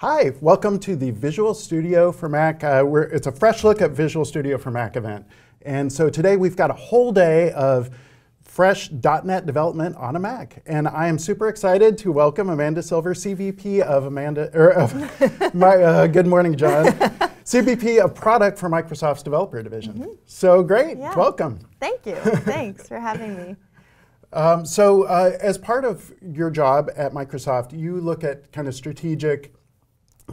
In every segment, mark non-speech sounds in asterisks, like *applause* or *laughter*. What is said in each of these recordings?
Hi, welcome to the Visual Studio for Mac. Uh, it's a fresh look at Visual Studio for Mac event. And so today we've got a whole day of fresh .NET development on a Mac. And I am super excited to welcome Amanda Silver, CVP of Amanda, er, of *laughs* my, uh, good morning, John. CVP of Product for Microsoft's Developer Division. Mm -hmm. So great, yeah. welcome. Thank you, *laughs* thanks for having me. Um, so uh, as part of your job at Microsoft, you look at kind of strategic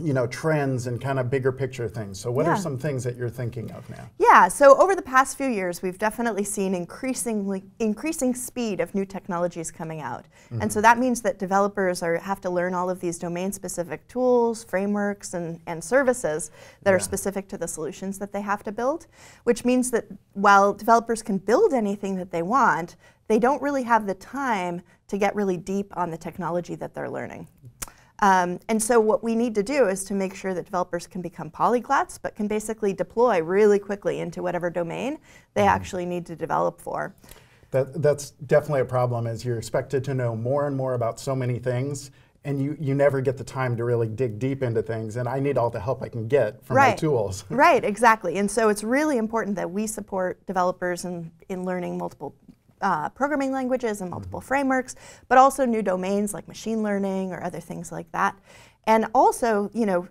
you know, trends and kind of bigger picture things. So what yeah. are some things that you're thinking of now? Yeah, so over the past few years, we've definitely seen increasingly increasing speed of new technologies coming out. Mm -hmm. And so that means that developers are have to learn all of these domain-specific tools, frameworks, and, and services that yeah. are specific to the solutions that they have to build, which means that while developers can build anything that they want, they don't really have the time to get really deep on the technology that they're learning. Um, and so what we need to do is to make sure that developers can become polyglots, but can basically deploy really quickly into whatever domain they mm. actually need to develop for. That, that's definitely a problem is you're expected to know more and more about so many things and you, you never get the time to really dig deep into things and I need all the help I can get from right. my tools. *laughs* right, exactly. And so it's really important that we support developers in, in learning multiple uh, programming languages and multiple mm -hmm. frameworks, but also new domains like machine learning or other things like that. And also, you know,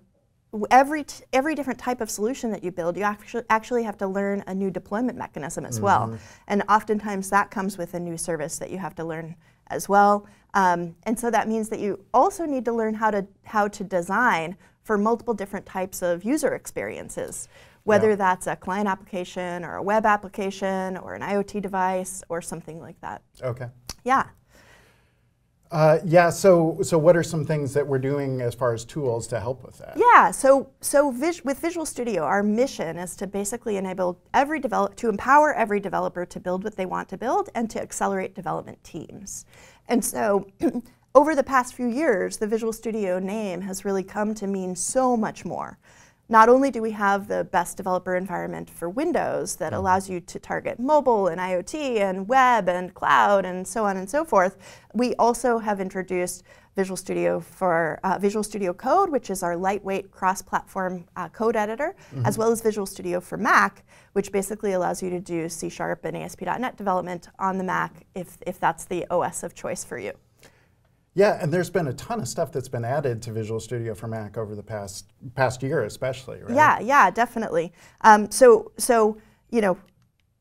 every every different type of solution that you build, you actually actually have to learn a new deployment mechanism as mm -hmm. well. Mm-hmm. And oftentimes that comes with a new service that you have to learn as well. Um, and so that means that you also need to learn how to how to design for multiple different types of user experiences whether yeah. that's a client application or a web application or an IoT device or something like that. Okay. Yeah. Uh, yeah, so so what are some things that we're doing as far as tools to help with that? Yeah, so so vis with Visual Studio, our mission is to basically enable every develop to empower every developer to build what they want to build and to accelerate development teams. And so *clears throat* over the past few years, the Visual Studio name has really come to mean so much more not only do we have the best developer environment for Windows that mm-hmm. allows you to target mobile and IoT and web and cloud and so on and so forth, we also have introduced Visual Studio for uh, Visual Studio Code, which is our lightweight cross-platform uh, code editor, mm -hmm. as well as Visual Studio for Mac, which basically allows you to do C Sharp and ASP.NET development on the Mac if, if that's the OS of choice for you. Yeah, and there's been a ton of stuff that's been added to Visual Studio for Mac over the past past year, especially, right? Yeah, yeah, definitely. Um, so, so you know,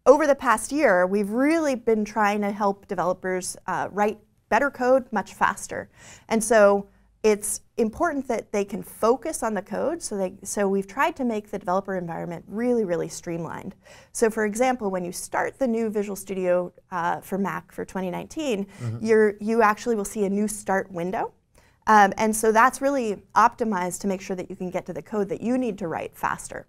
over the past year, we've really been trying to help developers uh, write better code much faster, and so it's important that they can focus on the code. So, they, so we've tried to make the developer environment really, really streamlined. So for example, when you start the new Visual Studio uh, for Mac for 2019, mm -hmm. you're, you actually will see a new start window. Um, and so that's really optimized to make sure that you can get to the code that you need to write faster.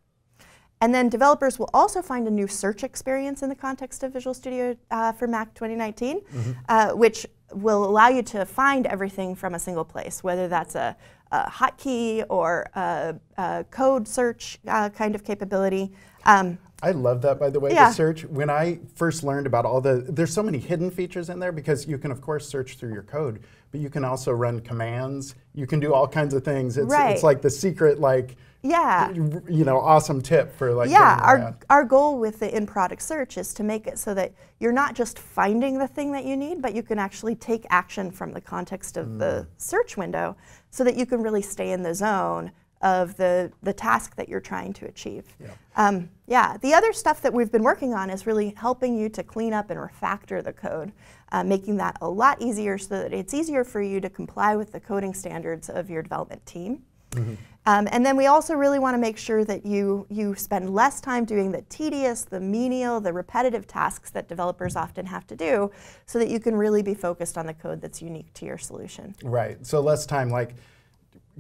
And then developers will also find a new search experience in the context of Visual Studio uh, for Mac 2019, mm -hmm. uh, which will allow you to find everything from a single place, whether that's a, a hotkey or a, a, code search uh, kind of capability. Um, I love that, by the way, yeah. the search. When I first learned about all the, there's so many hidden features in there because you can, of course, search through your code, but you can also run commands. You can do all kinds of things. It's, right. it's like the secret, like, yeah you know awesome tip for like yeah our, our goal with the in-product search is to make it so that you're not just finding the thing that you need but you can actually take action from the context of mm. the search window so that you can really stay in the zone of the, the task that you're trying to achieve. Yeah. Um, yeah, the other stuff that we've been working on is really helping you to clean up and refactor the code, uh, making that a lot easier so that it's easier for you to comply with the coding standards of your development team. Mm -hmm. um, and then we also really want to make sure that you, you spend less time doing the tedious, the menial, the repetitive tasks that developers often have to do so that you can really be focused on the code that's unique to your solution. Right. So less time like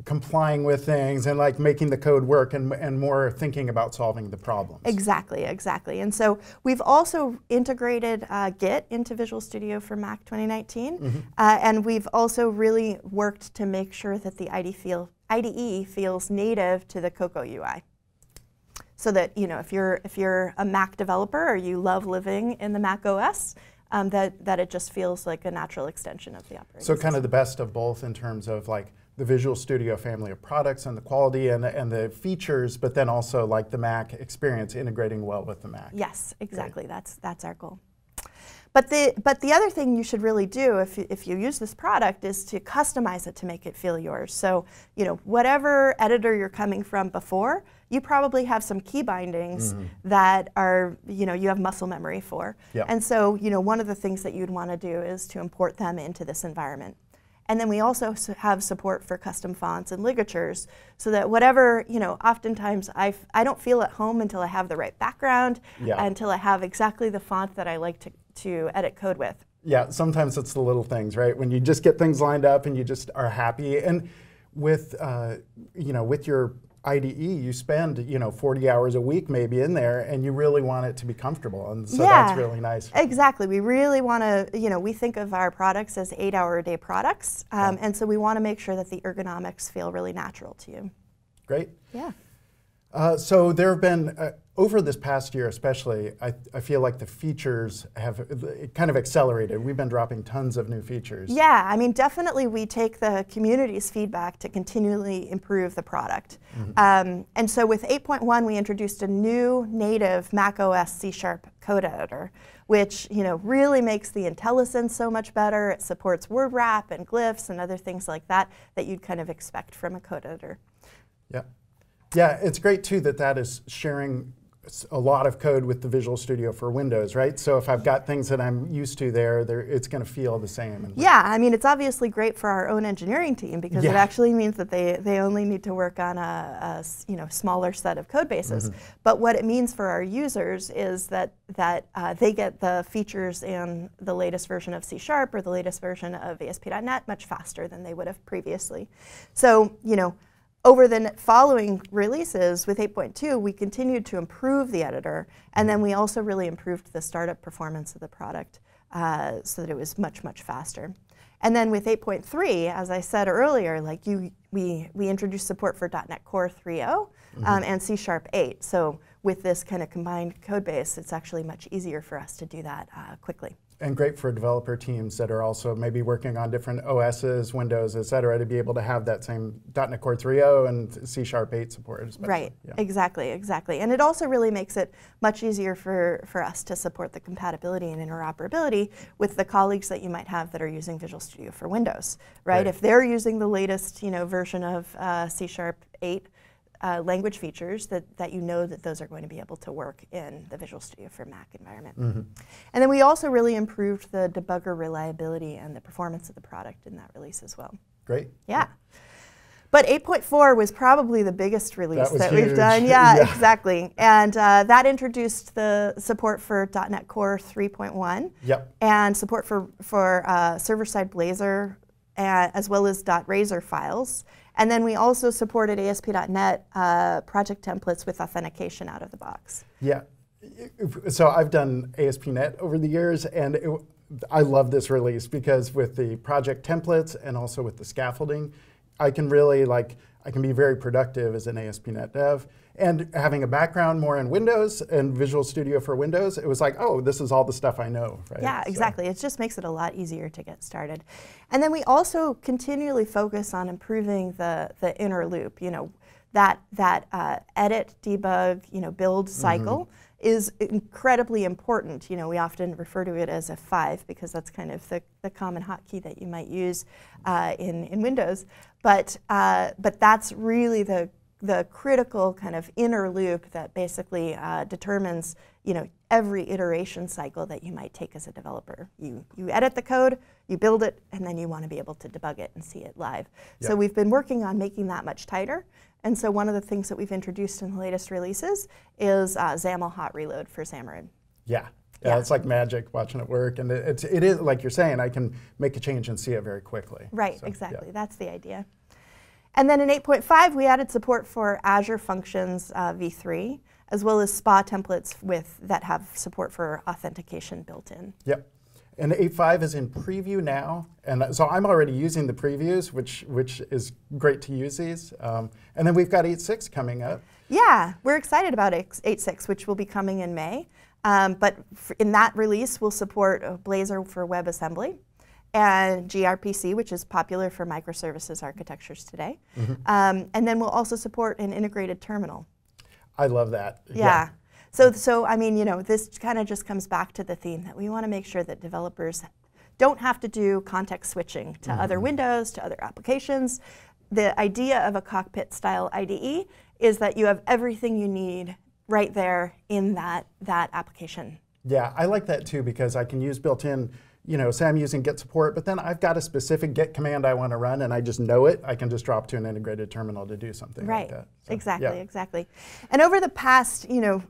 complying with things and like making the code work and, and more thinking about solving the problems. Exactly, exactly. And so we've also integrated uh, Git into Visual Studio for Mac 2019. Mm -hmm. uh, and we've also really worked to make sure that the IDE, feel, IDE feels native to the Cocoa UI. So that you know, if you're if you're a Mac developer or you love living in the Mac OS, um, that that it just feels like a natural extension of the operating. So kind of the best of both in terms of like the Visual Studio family of products and the quality and, and the features, but then also like the Mac experience integrating well with the Mac. Yes, exactly. Great. That's that's our goal. But the, but the other thing you should really do if you, if you use this product is to customize it to make it feel yours. So, you know, whatever editor you're coming from before, you probably have some key bindings mm -hmm. that are, you know, you have muscle memory for. Yep. And so, you know, one of the things that you'd want to do is to import them into this environment. And then we also have support for custom fonts and ligatures so that whatever, you know, oftentimes I, I don't feel at home until I have the right background, yeah. until I have exactly the font that I like to, to edit code with. Yeah, sometimes it's the little things, right? When you just get things lined up and you just are happy. And with, uh, you know, with your IDE, you spend you know 40 hours a week maybe in there, and you really want it to be comfortable, and so yeah, that's really nice. Exactly, we really want to you know we think of our products as eight-hour-a-day products, um, yeah. and so we want to make sure that the ergonomics feel really natural to you. Great. Yeah. Uh, so there have been, uh, over this past year especially, I, I, feel like the features have kind of accelerated. We've been dropping tons of new features. Yeah, I mean, definitely we take the community's feedback to continually improve the product. Mm -hmm. um, and so with 8.1, we introduced a new native Mac OS C-sharp code editor, which you know really makes the IntelliSense so much better. It supports word wrap and glyphs and other things like that that you'd kind of expect from a code editor. Yeah. Yeah, it's great too that that is sharing a lot of code with the Visual Studio for Windows, right? So if I've got things that I'm used to there, it's going to feel the same. Yeah, I mean, it's obviously great for our own engineering team because yeah. it actually means that they, they only need to work on a, a you know smaller set of code bases. Mm -hmm. But what it means for our users is that that uh, they get the features in the latest version of C Sharp or the latest version of ASP.NET much faster than they would have previously. So, you know, over the following releases with 8.2, we continued to improve the editor, and then we also really improved the startup performance of the product uh, so that it was much, much faster. And then with 8.3, as I said earlier, like you, we, we introduced support for .NET Core 3.0 um, mm -hmm. and C Sharp 8. So with this kind of combined code base, it's actually much easier for us to do that uh, quickly and great for developer teams that are also maybe working on different OSs, Windows, et cetera, to be able to have that same .NET Core 3.0 and C Sharp 8 support. Especially. Right, yeah. exactly, exactly. And it also really makes it much easier for, for us to support the compatibility and interoperability with the colleagues that you might have that are using Visual Studio for Windows, right? right. If they're using the latest you know, version of uh, C Sharp 8, uh, language features that, that you know that those are going to be able to work in the Visual Studio for Mac environment. Mm -hmm. And then we also really improved the debugger reliability and the performance of the product in that release as well. Great. Yeah. But 8.4 was probably the biggest release that, that we've done. *laughs* Yeah, yeah. exactly. And uh, that introduced the support for .NET Core 3.1 yep. and support for, for uh, server-side Blazor uh, as well as .razor files. And then we also supported ASP.NET uh, project templates with authentication out of the box. Yeah. So I've done ASP.NET over the years, and it, I love this release because with the project templates and also with the scaffolding, I can really like I can be very productive as an ASP.NET dev. And having a background more in Windows and Visual Studio for Windows, it was like, oh, this is all the stuff I know. Right? Yeah, exactly. So. It just makes it a lot easier to get started. And then we also continually focus on improving the, the inner loop, you know, that, that uh, edit, debug, you know, build mm-hmm. cycle. Mm -hmm is incredibly important. You know, we often refer to it as F5 because that's kind of the, the common hotkey that you might use uh, in, in Windows. But, uh, but that's really the, the critical kind of inner loop that basically uh, determines you know, every iteration cycle that you might take as a developer. You, you edit the code, you build it, and then you want to be able to debug it and see it live. Yep. So we've been working on making that much tighter. And so one of the things that we've introduced in the latest releases is uh, XAML hot reload for Xamarin. Yeah. Yeah, yeah, it's like magic watching it work, and it, it's it is like you're saying. I can make a change and see it very quickly. Right, so, exactly. Yeah. That's the idea. And then in 8.5, we added support for Azure Functions uh, v3, as well as SPA templates with that have support for authentication built in. Yep. And 8.5 is in preview now, and so I'm already using the previews, which which is great to use these. Um, and then we've got 8.6 coming up. Yeah, we're excited about 8.6, which will be coming in May. Um, but in that release, we'll support Blazor for WebAssembly. And gRPC, which is popular for microservices architectures today. Um, and then we'll also support an integrated terminal. I love that. Yeah. So, so I mean, you know, this kind of just comes back to the theme that we want to make sure that developers don't have to do context switching to other windows, to other applications. The idea of a cockpit style IDE is that you have everything you need right there in that, that application. Yeah, I like that too because I can use built-in, you know, say I'm using Git support, but then I've got a specific Git command I want to run and I just know it. I can just drop to an integrated terminal to do something Right. like that. So, exactly. yeah. Exactly. And over the past, you know,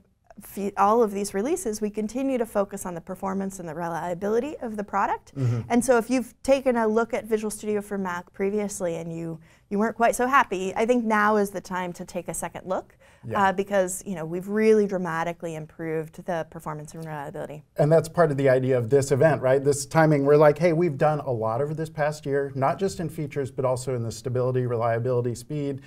all of these releases, we continue to focus on the performance and the reliability of the product. Mm-hmm. And so, if you've taken a look at Visual Studio for Mac previously and you you weren't quite so happy, I think now is the time to take a second look Yeah. uh, because you know we've really dramatically improved the performance and reliability. And that's part of the idea of this event, right? This timing, we're like, hey, we've done a lot over this past year, not just in features, but also in the stability, reliability, speed.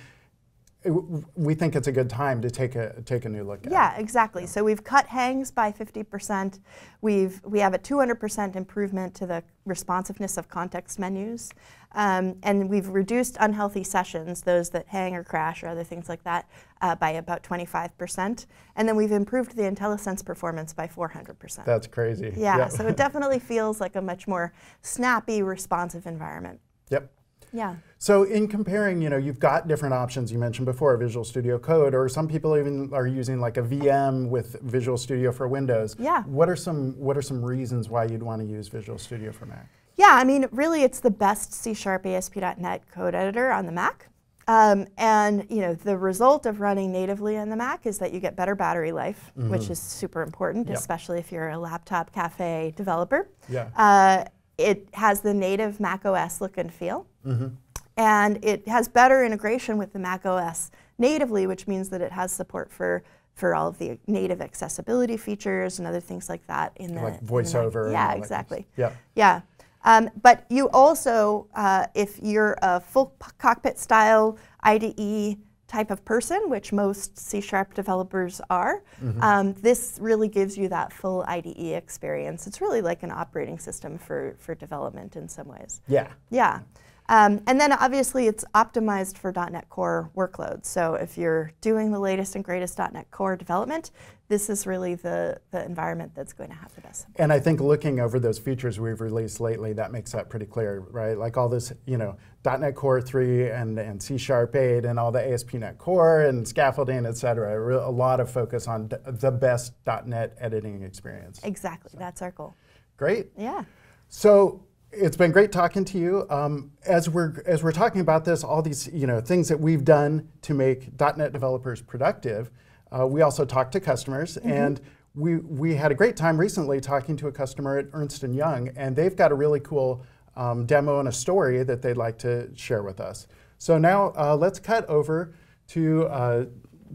We think it's a good time to take a take a new look at. Yeah, exactly. So we've cut hangs by 50%. We've we have a 200% improvement to the responsiveness of context menus, um, and we've reduced unhealthy sessions, those that hang or crash or other things like that, uh, by about 25%. And then we've improved the IntelliSense performance by 400%. That's crazy. yeah, Yep. so it *laughs* definitely feels like a much more snappy, responsive environment. yep. Yeah. So in comparing, you know, you've got different options you mentioned before, Visual Studio Code, or some people even are using like a VM with Visual Studio for Windows. Yeah. What are some What are some reasons why you'd want to use Visual Studio for Mac? Yeah, I mean, really, it's the best C Sharp ASP.NET code editor on the Mac. Um, and you know, the result of running natively on the Mac is that you get better battery life, which is super important, Yep. especially if you're a laptop cafe developer. Yeah. Uh, it has the native Mac OS look and feel. And it has better integration with the Mac OS natively, which means that it has support for, for all of the native accessibility features and other things like that in the Like the voiceover Yeah, exactly. stuff. Yeah. Um, but you also, uh, if you're a full cockpit style IDE type of person, which most C sharp developers are, Mm-hmm. um, this really gives you that full IDE experience. It's really like an operating system for, for development in some ways. Yeah. Yeah. Um, and then obviously it's optimized for .NET Core workloads. So if you're doing the latest and greatest .NET Core development, this is really the, the environment that's going to have the best. And I think looking over those features we've released lately, that makes that pretty clear, right? Like all this, you know, .NET Core 3 and, and C Sharp 8 and all the ASP.NET Core and scaffolding, et cetera. A lot of focus on the best .NET editing experience. Exactly. That's our goal. Great. Yeah. So it's been great talking to you. Um, as we're as we're talking about this, all these you know things that we've done to make .NET developers productive, uh, we also talk to customers, and we we had a great time recently talking to a customer at Ernst and Young, and they've got a really cool um, demo and a story that they'd like to share with us. So now uh, let's cut over to uh,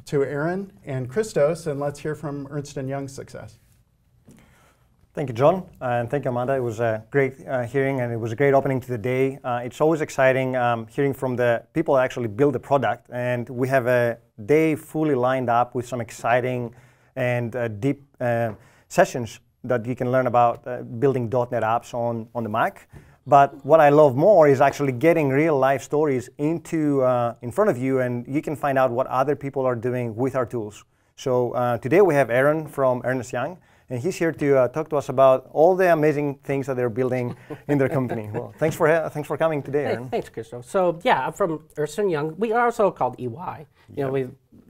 to Aaron and Christos, and let's hear from Ernst and Young's success. Thank you, John, and thank you, Amanda. It was a great uh, hearing, and it was a great opening to the day. Uh, it's always exciting um, hearing from the people that actually build the product, and we have a day fully lined up with some exciting and uh, deep uh, sessions that you can learn about uh, building .NET apps on, on the Mac. But what I love more is actually getting real life stories into uh, in front of you, and you can find out what other people are doing with our tools. So today we have Aaron from Ernest Young, and he's here to uh, talk to us about all the amazing things that they're building *laughs* in their company. Well, thanks for ha- thanks for coming today, Hey, Aaron. thanks, Christo. So yeah, I'm from Ernst Young. We are also called EY. You know, we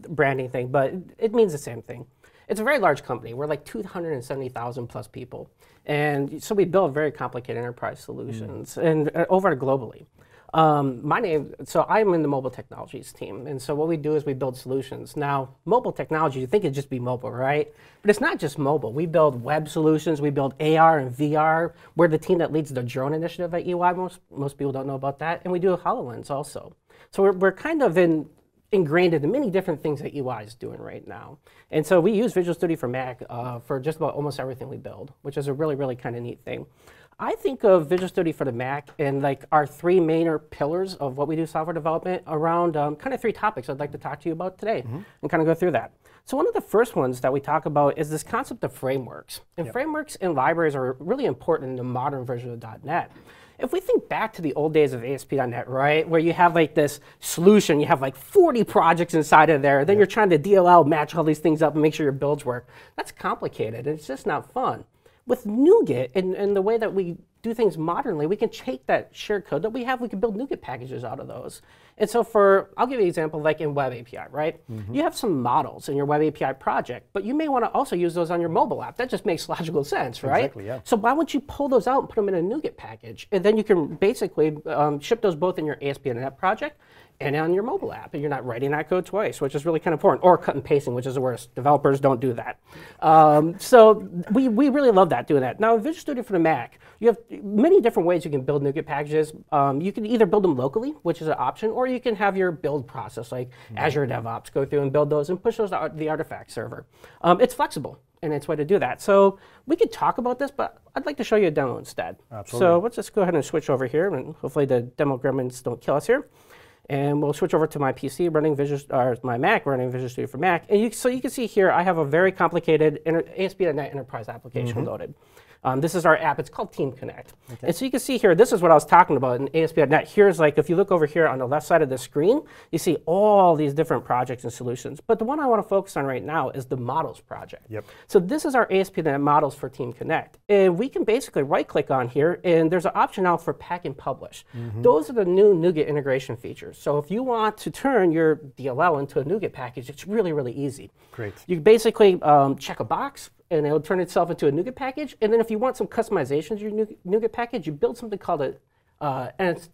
branding thing, but it means the same thing. It's a very large company. We're like 270,000 plus people, and so we build very complicated enterprise solutions and uh, over globally. Um, my name, so I'm in the mobile technologies team, and so what we do is we build solutions. Now, mobile technology, you think it'd just be mobile, right? But it's not just mobile. We build web solutions, we build AR and VR. We're the team that leads the drone initiative at EY. Most most people don't know about that, and we do Hololens also. So we're, we're kind of in ingrained into many different things that EY is doing right now. And so we use Visual Studio for Mac uh, for just about almost everything we build, which is a really, really kind of neat thing. I think of Visual Studio for the Mac and like our three major pillars of what we do software development around um, kind of three topics I'd like to talk to you about today and kind of go through that. So one of the first ones that we talk about is this concept of frameworks. And frameworks and libraries are really important in the modern version of .NET. if we think back to the old days of ASP.NET, right, where you have like this solution, you have like 40 projects inside of there, then you're trying to DLL match all these things up and make sure your builds work. That's complicated, and it's just not fun. With NuGet and, and the way that we do things modernly, we can take that shared code that we have, we can build NuGet packages out of those. And so for, I'll give you an example like in Web API, right? Mm-hmm. You have some models in your Web API project, but you may want to also use those on your mobile app. That just makes *laughs* logical sense, right? Exactly, yeah. So why wouldn't you pull those out and put them in a NuGet package? And then you can basically um, ship those both in your ASP.NET project and on your mobile app, and you're not writing that code twice, which is really kind of important, or cut and pasting, which is the worst. Developers don't do that. Um, so we, we really love that, doing that. Now, in Visual Studio for the Mac, you have many different ways you can build NuGet packages. Um, you can either build them locally, which is an option, or you can have your build process, like mm-hmm. Azure DevOps, go through and build those and push those to the artifact server. Um, it's flexible in its way to do that. So we could talk about this, but I'd like to show you a demo instead. Absolutely. So let's just go ahead and switch over here, and hopefully the demo gremlins don't kill us here. And we'll switch over to my PC running Visual, or my Mac running Visual Studio for Mac. And you, so you can see here, I have a very complicated ASP.NET Enterprise application mm -hmm. loaded. Um, this is our app. It's called Team Connect. Okay. And so you can see here, this is what I was talking about in ASP.NET. Here's like, if you look over here on the left side of the screen, you see all these different projects and solutions. But the one I want to focus on right now is the models project. Yep. So this is our ASP.NET models for Team Connect. And we can basically right click on here, and there's an option now for pack and publish. Mm -hmm. Those are the new NuGet integration features. So if you want to turn your DLL into a NuGet package, it's really, really easy. Great. You basically um, check a box, and it'll turn itself into a NuGet package. And then if you want some customizations to your NuGet package, you build something called a uh,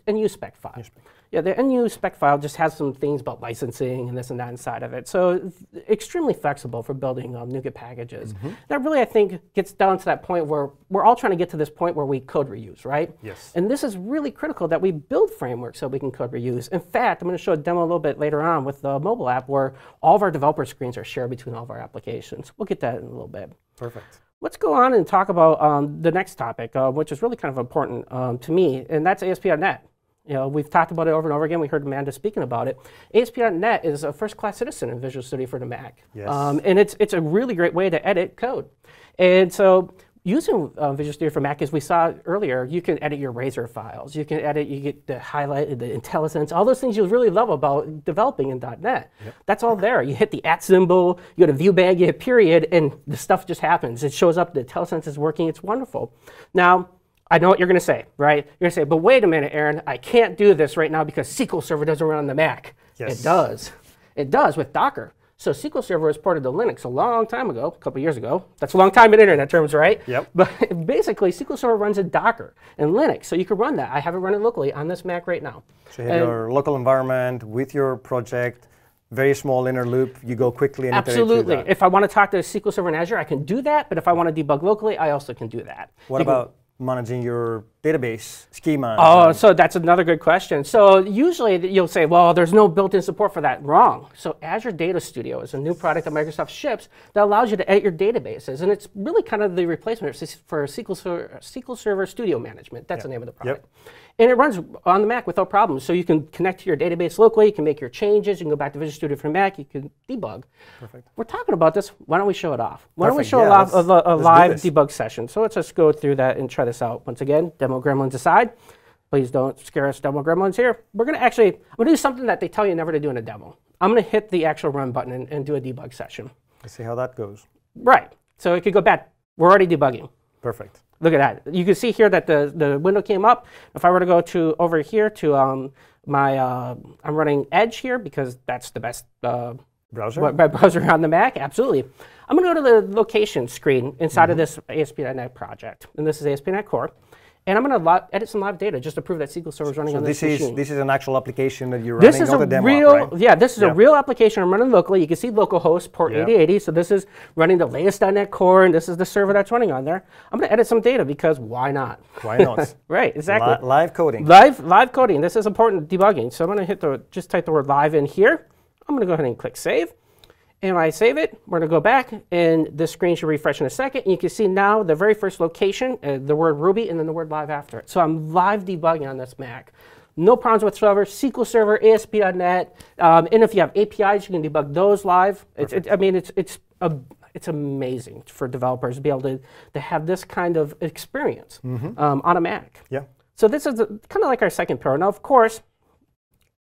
nuspec file. Yeah, the nuspec file just has some things about licensing and this and that inside of it. So extremely flexible for building um, NuGet packages. Mm -hmm. That really, I think, gets down to that point where we're all trying to get to this point where we code reuse, right? Yes. And this is really critical that we build frameworks so we can code reuse. In fact, I'm going to show a demo a little bit later on with the mobile app where all of our developer screens are shared between all of our applications. We'll get that in a little bit. Perfect. Let's go on and talk about um, the next topic, uh, which is really kind of important um, to me, and that's ASP.NET. You know, we've talked about it over and over again. We heard Amanda speaking about it. ASP.NET is a first-class citizen in Visual Studio for the Mac. Yes. Um, and it's, it's a really great way to edit code. And so using uh, Visual Studio for Mac, as we saw earlier, you can edit your Razor files. You can edit, you get the highlight, the IntelliSense, all those things you really love about developing in .NET. Yep. That's all there. You hit the at symbol, you go to view bag, you hit period, and the stuff just happens. It shows up, the IntelliSense is working, it's wonderful. Now, I know what you're going to say, right? You're going to say, but wait a minute, Aaron, I can't do this right now because SQL Server doesn't run on the Mac. Yes. It does. It does with Docker. So SQL Server was ported to Linux a long time ago, a couple years ago. That's a long time in internet terms, right? Yep. *laughs* But basically, SQL Server runs in Docker and Linux, so you can run that. I have it running locally on this Mac right now. So you have and your local environment with your project, very small inner loop. You go quickly and absolutely. If I want to talk to SQL Server in Azure, I can do that. But if I want to debug locally, I also can do that. What about managing your database schema? Oh, so that's another good question. So usually you'll say, well, there's no built-in support for that. Wrong. So Azure Data Studio is a new product that Microsoft ships that allows you to edit your databases. And it's really kind of the replacement for SQL Server, SQL Server Studio Management. That's yep. the name of the product. Yep. And it runs on the Mac without problems. So you can connect to your database locally, you can make your changes, you can go back to Visual Studio for Mac, you can debug. Perfect. We're talking about this. Why don't we show it off? Why Perfect. don't we show yeah, a, a, a live debug session? So let's just go through that and try this out. Once again, demo gremlins aside. Please don't scare us, demo gremlins here. We're going to actually, I'm going to do something that they tell you never to do in a demo. I'm going to hit the actual run button and, and do a debug session. Let's see how that goes. Right. So it could go bad. We're already debugging. Perfect. Look at that. You can see here that the, the window came up. If I were to go to over here to um, my, uh, I'm running Edge here because that's the best uh, browser? Web browser on the Mac. Absolutely. I'm going to go to the location screen inside mm -hmm. of mm-hmm. this ASP.NET project. And this is ASP.NET Core. And I'm going to edit some live data just to prove that SQL Server is running so on this, this is, machine. This is an actual application that you're this running, is a demo real, right? Yeah, this is a real application I'm running locally. You can see localhost port 8080. So this is running the latest .NET Core, and this is the server that's running on there. I'm going to edit some data because why not? Why not? *laughs* right, exactly. Li live coding. Live, live coding. This is important debugging. So I'm going to hit the, just type the word live in here. I'm going to go ahead and click save. And when I save it, we're going to go back, and this screen should refresh in a second. And you can see now the very first location, uh, the word Ruby, and then the word live after it. So I'm live debugging on this Mac. No problems whatsoever. SQL Server, ASP.NET, um, and if you have APIs, you can debug those live. It's, it, I mean, it's it's a, it's amazing for developers to be able to, to have this kind of experience mm -hmm. um, on a Mac. Yeah. So this is kind of like our second pillar. Now, of course,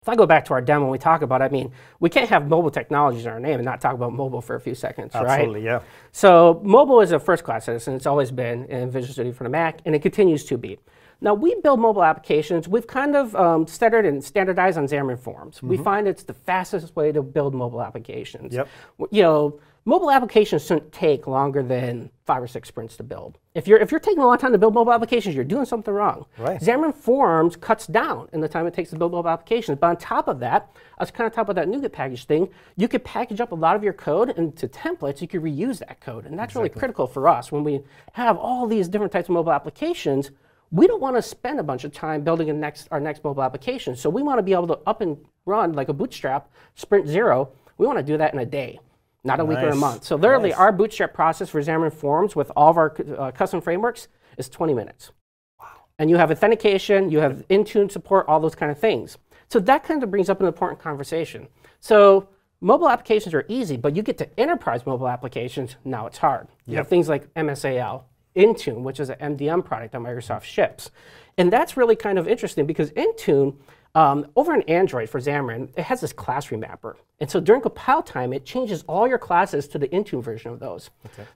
if I go back to our demo and we talk about, I mean, we can't have mobile technologies in our name and not talk about mobile for a few seconds, right? Absolutely, yeah. So mobile is a first class citizen. It's always been in Visual Studio for the Mac, and it continues to be. Now we build mobile applications. We've kind of um, stuttered and standardized on Xamarin Forms. We find it's the fastest way to build mobile applications. Yep. You know, mobile applications shouldn't take longer than five or six sprints to build. If you're if you're taking a long time to build mobile applications, you're doing something wrong. Right. Xamarin Forms cuts down in the time it takes to build mobile applications. But on top of that, as kind of top of that NuGet package thing, you could package up a lot of your code into templates. You could reuse that code, and that's really critical for us when we have all these different types of mobile applications. We don't want to spend a bunch of time building next, our next mobile application. So we want to be able to up and run like a bootstrap, sprint zero. We want to do that in a day, not a week or a month. So literally, Nice. our bootstrap process for Xamarin Forms with all of our uh, custom frameworks is 20 minutes Wow. and you have authentication, you have Intune support, all those kind of things. So that kind of brings up an important conversation. So mobile applications are easy, but you get to enterprise mobile applications, now it's hard. You have things like MSAL, Intune, which is an MDM product that Microsoft ships. And that's really kind of interesting because Intune, um, over on Android for Xamarin, it has this class remapper. And so during compile time, it changes all your classes to the Intune version of those.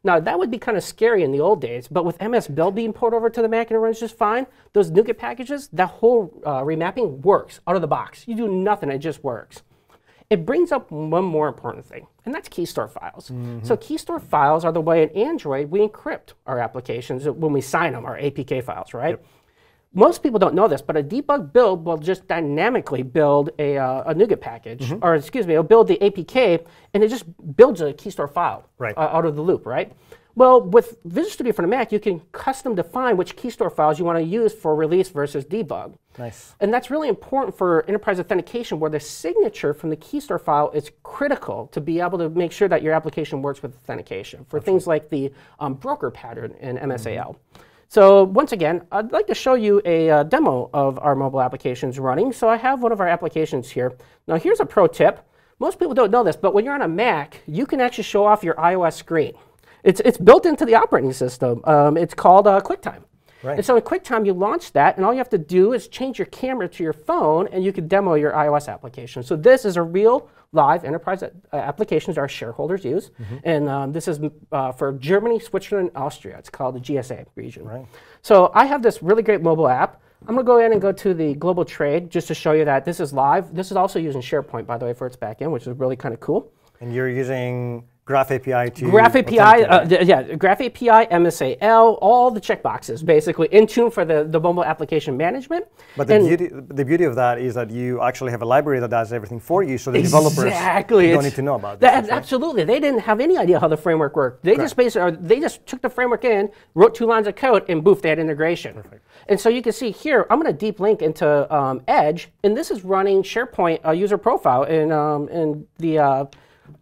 Now, that would be kind of scary in the old days, but with MSBuild being ported over to the Mac and it runs just fine, those NuGet packages, that whole uh, remapping works out of the box. You do nothing, it just works. It brings up one more important thing, and that's key store files. So key store files are the way in Android we encrypt our applications when we sign them, our APK files, right? Most people don't know this, but a debug build will just dynamically build a, uh, a NuGet package, or excuse me, it'll build the APK, and it just builds a key store file Right. uh, out of the loop, right? Well, with Visual Studio for the Mac, you can custom define which key store files you want to use for release versus debug. Nice. And that's really important for enterprise authentication where the signature from the key store file is critical to be able to make sure that your application works with authentication for things like the um, broker pattern in MSAL. So once again, I'd like to show you a uh, demo of our mobile applications running. So I have one of our applications here. Now here's a pro tip. Most people don't know this, but when you're on a Mac, you can actually show off your iOS screen. It's, it's built into the operating system. Um, it's called uh, QuickTime. Right. And so in QuickTime, you launch that, and all you have to do is change your camera to your phone, and you can demo your iOS application. So this is a real live enterprise uh, applications our shareholders use, and um, this is uh, for Germany, Switzerland, and Austria. It's called the GSA region. Right. So I have this really great mobile app. I'm going to go ahead and go to the global trade just to show you that this is live. This is also using SharePoint, by the way, for its backend, which is really kind of cool. And you're using Graph API to Graph API, uh, yeah, Graph API, MSAL, all the checkboxes basically Intune for the, the mobile application management. But the And- beauty, the beauty of that is that you actually have a library that does everything for you, so the developers exactly. don't need to know about that. this. right? Absolutely, they didn't have any idea how the framework worked. They just basically, they just took the framework in, wrote two lines of code, and boof, they had integration. And so you can see here, I'm going to deep link into um, Edge, and this is running SharePoint uh, user profile in um, in the. Uh,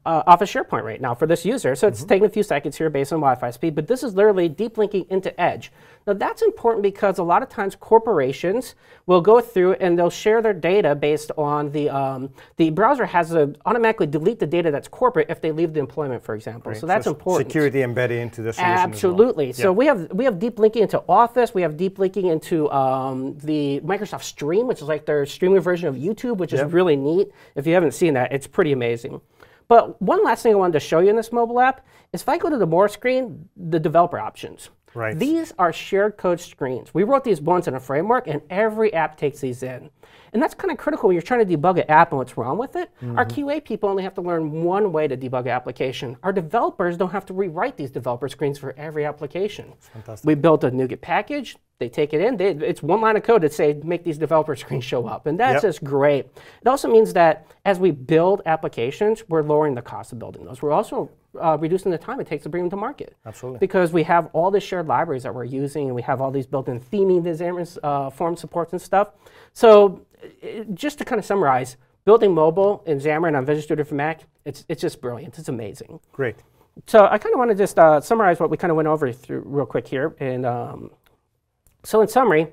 uh, Office SharePoint right now for this user. So it's taking a few seconds here based on Wi-Fi speed, but this is literally deep linking into Edge. Now that's important because a lot of times corporations will go through and they'll share their data based on the um, the browser has to automatically delete the data that's corporate if they leave the employment, for example. So that's s- important. Security embedded into the solution. as well. Absolutely. So Yeah. we have we have deep linking into Office. We have deep linking into um, the Microsoft Stream, which is like their streaming version of YouTube, which is really neat. If you haven't seen that, it's pretty amazing. But one last thing I wanted to show you in this mobile app is if I go to the more screen, the developer options. Right. These are shared code screens. We wrote these once in a framework, and every app takes these in. And that's kind of critical when you're trying to debug an app and what's wrong with it. Mm-hmm. Our QA people only have to learn one way to debug an application. Our developers don't have to rewrite these developer screens for every application. fantastic. We built a NuGet package. They take it in. They, it's one line of code that say make these developer *laughs* screens show up, and that's Yep. just great. It also means that as we build applications, we're lowering the cost of building those. We're also uh, reducing the time it takes to bring them to market. Absolutely. Because we have all the shared libraries that we're using, and we have all these built-in theming, the Xamarin uh, form supports and stuff. So, i- just to kind of summarize, building mobile in Xamarin on Visual Studio for Mac, it's it's just brilliant. It's amazing. Great. So I kind of want to just uh, summarize what we kind of went over through real quick here. And um, so in summary,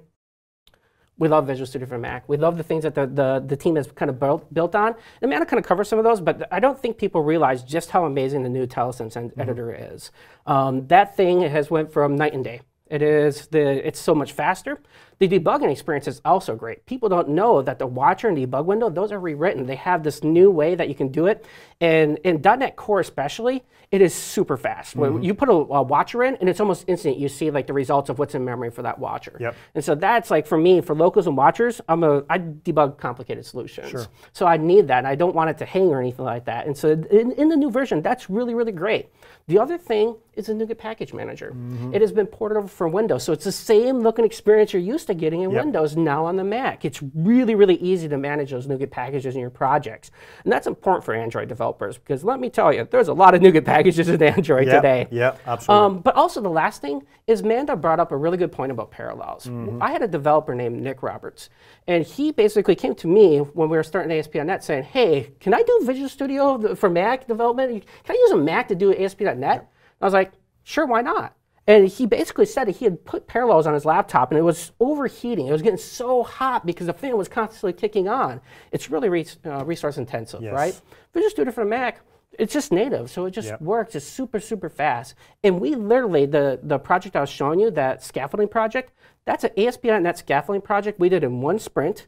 we love Visual Studio for Mac. We love the things that the, the, the team has kind of built, built on. And Amanda kind of cover some of those, but I don't think people realize just how amazing the new IntelliSense en- editor is. Um, that thing has went from night and day. It is the it's so much faster. The debugging experience is also great. People don't know that the watcher and debug window, those are rewritten. They have this new way that you can do it. And in .NET Core especially, it is super fast. When Mm-hmm. you put a, a watcher in, and it's almost instant. You see like the results of what's in memory for that watcher. Yep. And so that's like for me, for locals and watchers, I'm a I debug complicated solutions. Sure. So I need that. And I don't want it to hang or anything like that. And so in, in the new version, that's really really great. The other thing is the NuGet Package Manager. Mm-hmm. It has been ported over from Windows, so it's the same looking experience you're used getting in Yep. Windows now on the Mac. It's really really easy to manage those NuGet packages in your projects, and that's important for Android developers because let me tell you, there's a lot of *laughs* NuGet packages in Android Yeah, today. yeah, absolutely. Um, but also the last thing is Manda brought up a really good point about parallels. Mm-hmm. I had a developer named Nick Roberts, and he basically came to me when we were starting ASP.NET saying, "Hey, can I do Visual Studio for Mac development? Can I use a Mac to do ASP.NET?" I was like, "Sure, why not?" And he basically said that he had put parallels on his laptop and it was overheating. It was getting so hot because the fan was constantly kicking on. It's really res- uh, resource intensive, Yes. right? Visual Studio for Mac, it's just native, so it just Yep. works. It's super, super fast. And we literally, the, the project I was showing you, that scaffolding project, that's an ASP.NET scaffolding project we did in one sprint,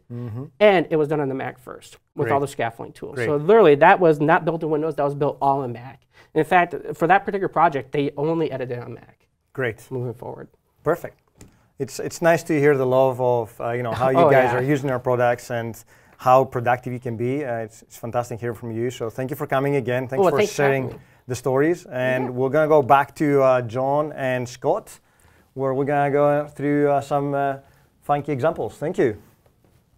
and it was done on the Mac first with all the scaffolding tools. Great. So literally, that was not built in Windows, that was built all in Mac. In fact, for that particular project, they only edited on Mac Great. moving forward. Perfect. It's, it's nice to hear the love of uh, you know how you Oh, guys yeah. are using our products and how productive you can be. Uh, it's, it's fantastic hearing from you. So thank you for coming again. Thanks Oh, for thanks sharing me. the stories. And we're gonna go back to uh, John and Scott, where we're gonna go through uh, some uh, funky examples. Thank you.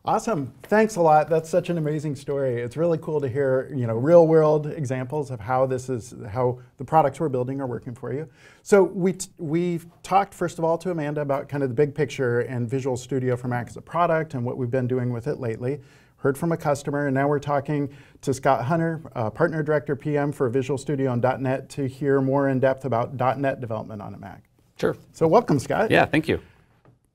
Awesome. Thanks a lot. That's such an amazing story. It's really cool to hear, you know, real world examples of how this is how the products we're building are working for you. So we t- we've talked first of all to Amanda about kind of the big picture and Visual Studio for Mac as a product and what we've been doing with it lately. Heard from a customer, and now we're talking to Scott Hunter, uh, partner director PM for Visual Studio and .NET, to hear more in depth about .NET development on a Mac. Sure. So welcome, Scott. Yeah, thank you.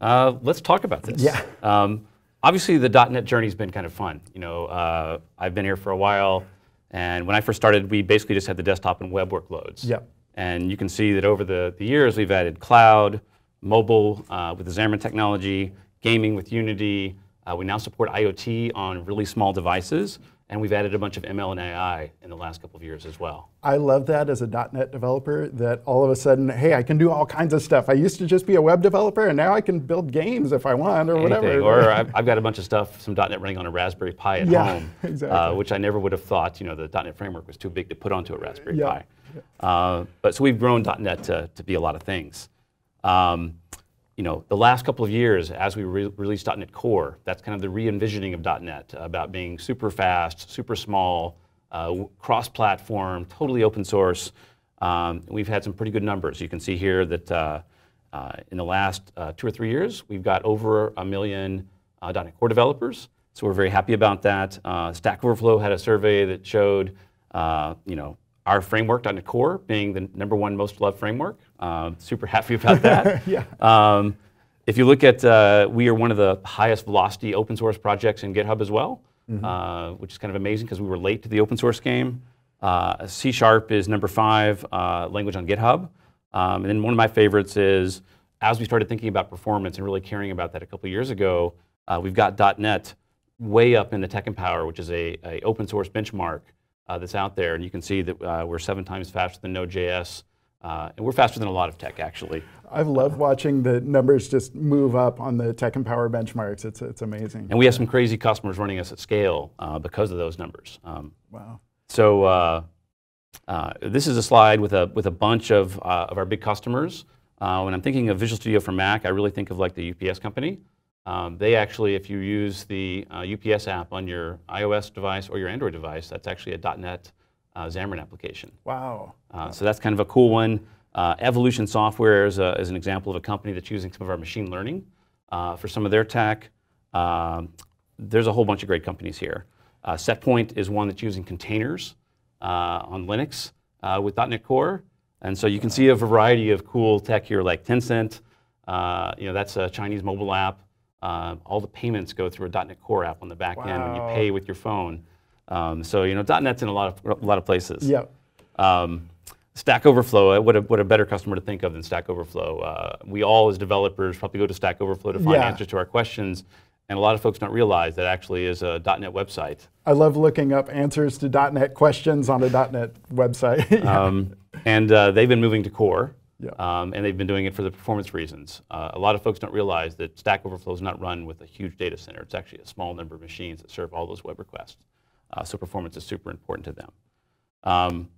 Uh, let's talk about this. Yeah. Um, obviously, the .NET journey's been kind of fun. You know, uh, I've been here for a while, and when I first started, we basically just had the desktop and web workloads. Yep. And you can see that over the, the years, we've added cloud, mobile uh, with the Xamarin technology, gaming with Unity. Uh, we now support IoT on really small devices, and we've added a bunch of ML and AI in the last couple of years as well. I love that as a .NET developer. That all of a sudden, hey, I can do all kinds of stuff. I used to just be a web developer, and now I can build games if I want, or whatever. Or *laughs* I've, I've got a bunch of stuff, some .NET running on a Raspberry Pi at Yeah, home, *laughs* exactly. uh, which I never would have thought. You know, the .NET framework was too big to put onto a Raspberry Yeah. Pi. Uh, but so we've grown .NET to, to be a lot of things. Um, you know, the last couple of years, as we re- released .NET Core, that's kind of the re-envisioning of .NET about being super fast, super small, uh, cross-platform, totally open source. Um, we've had some pretty good numbers. You can see here that uh, uh, in the last uh, two or three years, we've got over a million uh, .NET Core developers. So we're very happy about that. Uh, Stack Overflow had a survey that showed, you know, our framework .NET Core being the number one most loved framework. Uh, super happy about *laughs* that. Yeah. Um, if you look at, uh, we are one of the highest velocity open source projects in GitHub as well, uh, which is kind of amazing because we were late to the open source game. Uh, C Sharp is number five uh, language on GitHub. Um, and then one of my favorites is, as we started thinking about performance and really caring about that a couple years ago, uh, we've got .NET way up in the TechEmpower, which is a, a open source benchmark uh, that's out there. And you can see that uh, we're seven times faster than Node.js. Uh, and we're faster than a lot of tech, actually. I've loved watching the numbers just move up on the TechEmpower benchmarks. It's, it's amazing. And we have some crazy customers running us at scale uh, because of those numbers. Um, Wow. so uh, uh, this is a slide with a with a bunch of uh, of our big customers. Uh, when I'm thinking of Visual Studio for Mac, I really think of like the UPS company. Um, they actually, if you use the uh, UPS app on your iOS device or your Android device, that's actually a .NET uh, Xamarin application. Wow. Uh, so that's kind of a cool one. Uh, Evolution Software is, a, is an example of a company that's using some of our machine learning uh, for some of their tech. Um, there's a whole bunch of great companies here. Uh, Setpoint is one that's using containers uh, on Linux uh, with .NET Core. And so you can see a variety of cool tech here like Tencent. Uh, you know, that's a Chinese mobile app. Uh, all the payments go through a .NET Core app on the back end when you pay with your phone. Um, so, you know, .NET's in a lot of, a lot of places. Yep. Um, Stack Overflow, uh, what a, what a better customer to think of than Stack Overflow. Uh, we all, as developers, probably go to Stack Overflow to find Yeah. answers to our questions, and a lot of folks don't realize that actually is a .NET website. I love looking up answers to .NET questions on a .NET website. *laughs* Um, and uh, they've been moving to core, Yeah. um, and they've been doing it for the performance reasons. Uh, a lot of folks don't realize that Stack Overflow is not run with a huge data center. It's actually a small number of machines that serve all those web requests. Uh, so performance is super important to them. Um,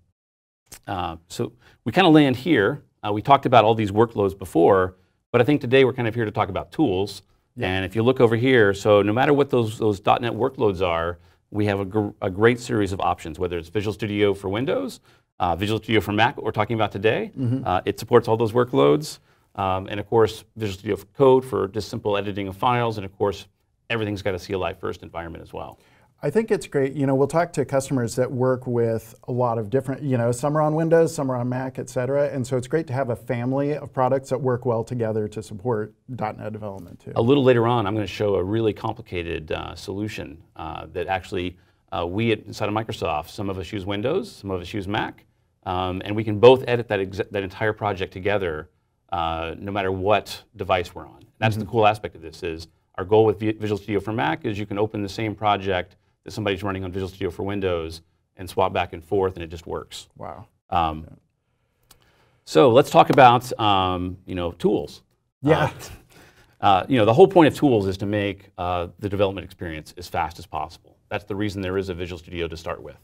uh, so we kind of land here. Uh, we talked about all these workloads before, but I think today we're kind of here to talk about tools. And if you look over here, so no matter what those, those .NET workloads are, we have a, gr- a great series of options, whether it's Visual Studio for Windows, uh, Visual Studio for Mac, what we're talking about today. Uh, it supports all those workloads. Um, and of course, Visual Studio for Code for just simple editing of files. And of course, everything's got a CLI first environment as well. I think it's great. You know, we'll talk to customers that work with a lot of different, you know, some are on Windows, some are on Mac, et cetera. And so it's great to have a family of products that work well together to support .NET development too. A little later on, I'm going to show a really complicated uh, solution uh, that actually uh, we at, inside of Microsoft, some of us use Windows, some of us use Mac, um, and we can both edit that, that entire project together uh, no matter what device we're on. That's the cool aspect of this is our goal with Visual Studio for Mac is you can open the same project that somebody's running on Visual Studio for Windows and swap back and forth and it just works. Wow. Um, so let's talk about um, you know tools. Yeah. Uh, you know, the whole point of tools is to make uh, the development experience as fast as possible. That's the reason there is a Visual Studio to start with.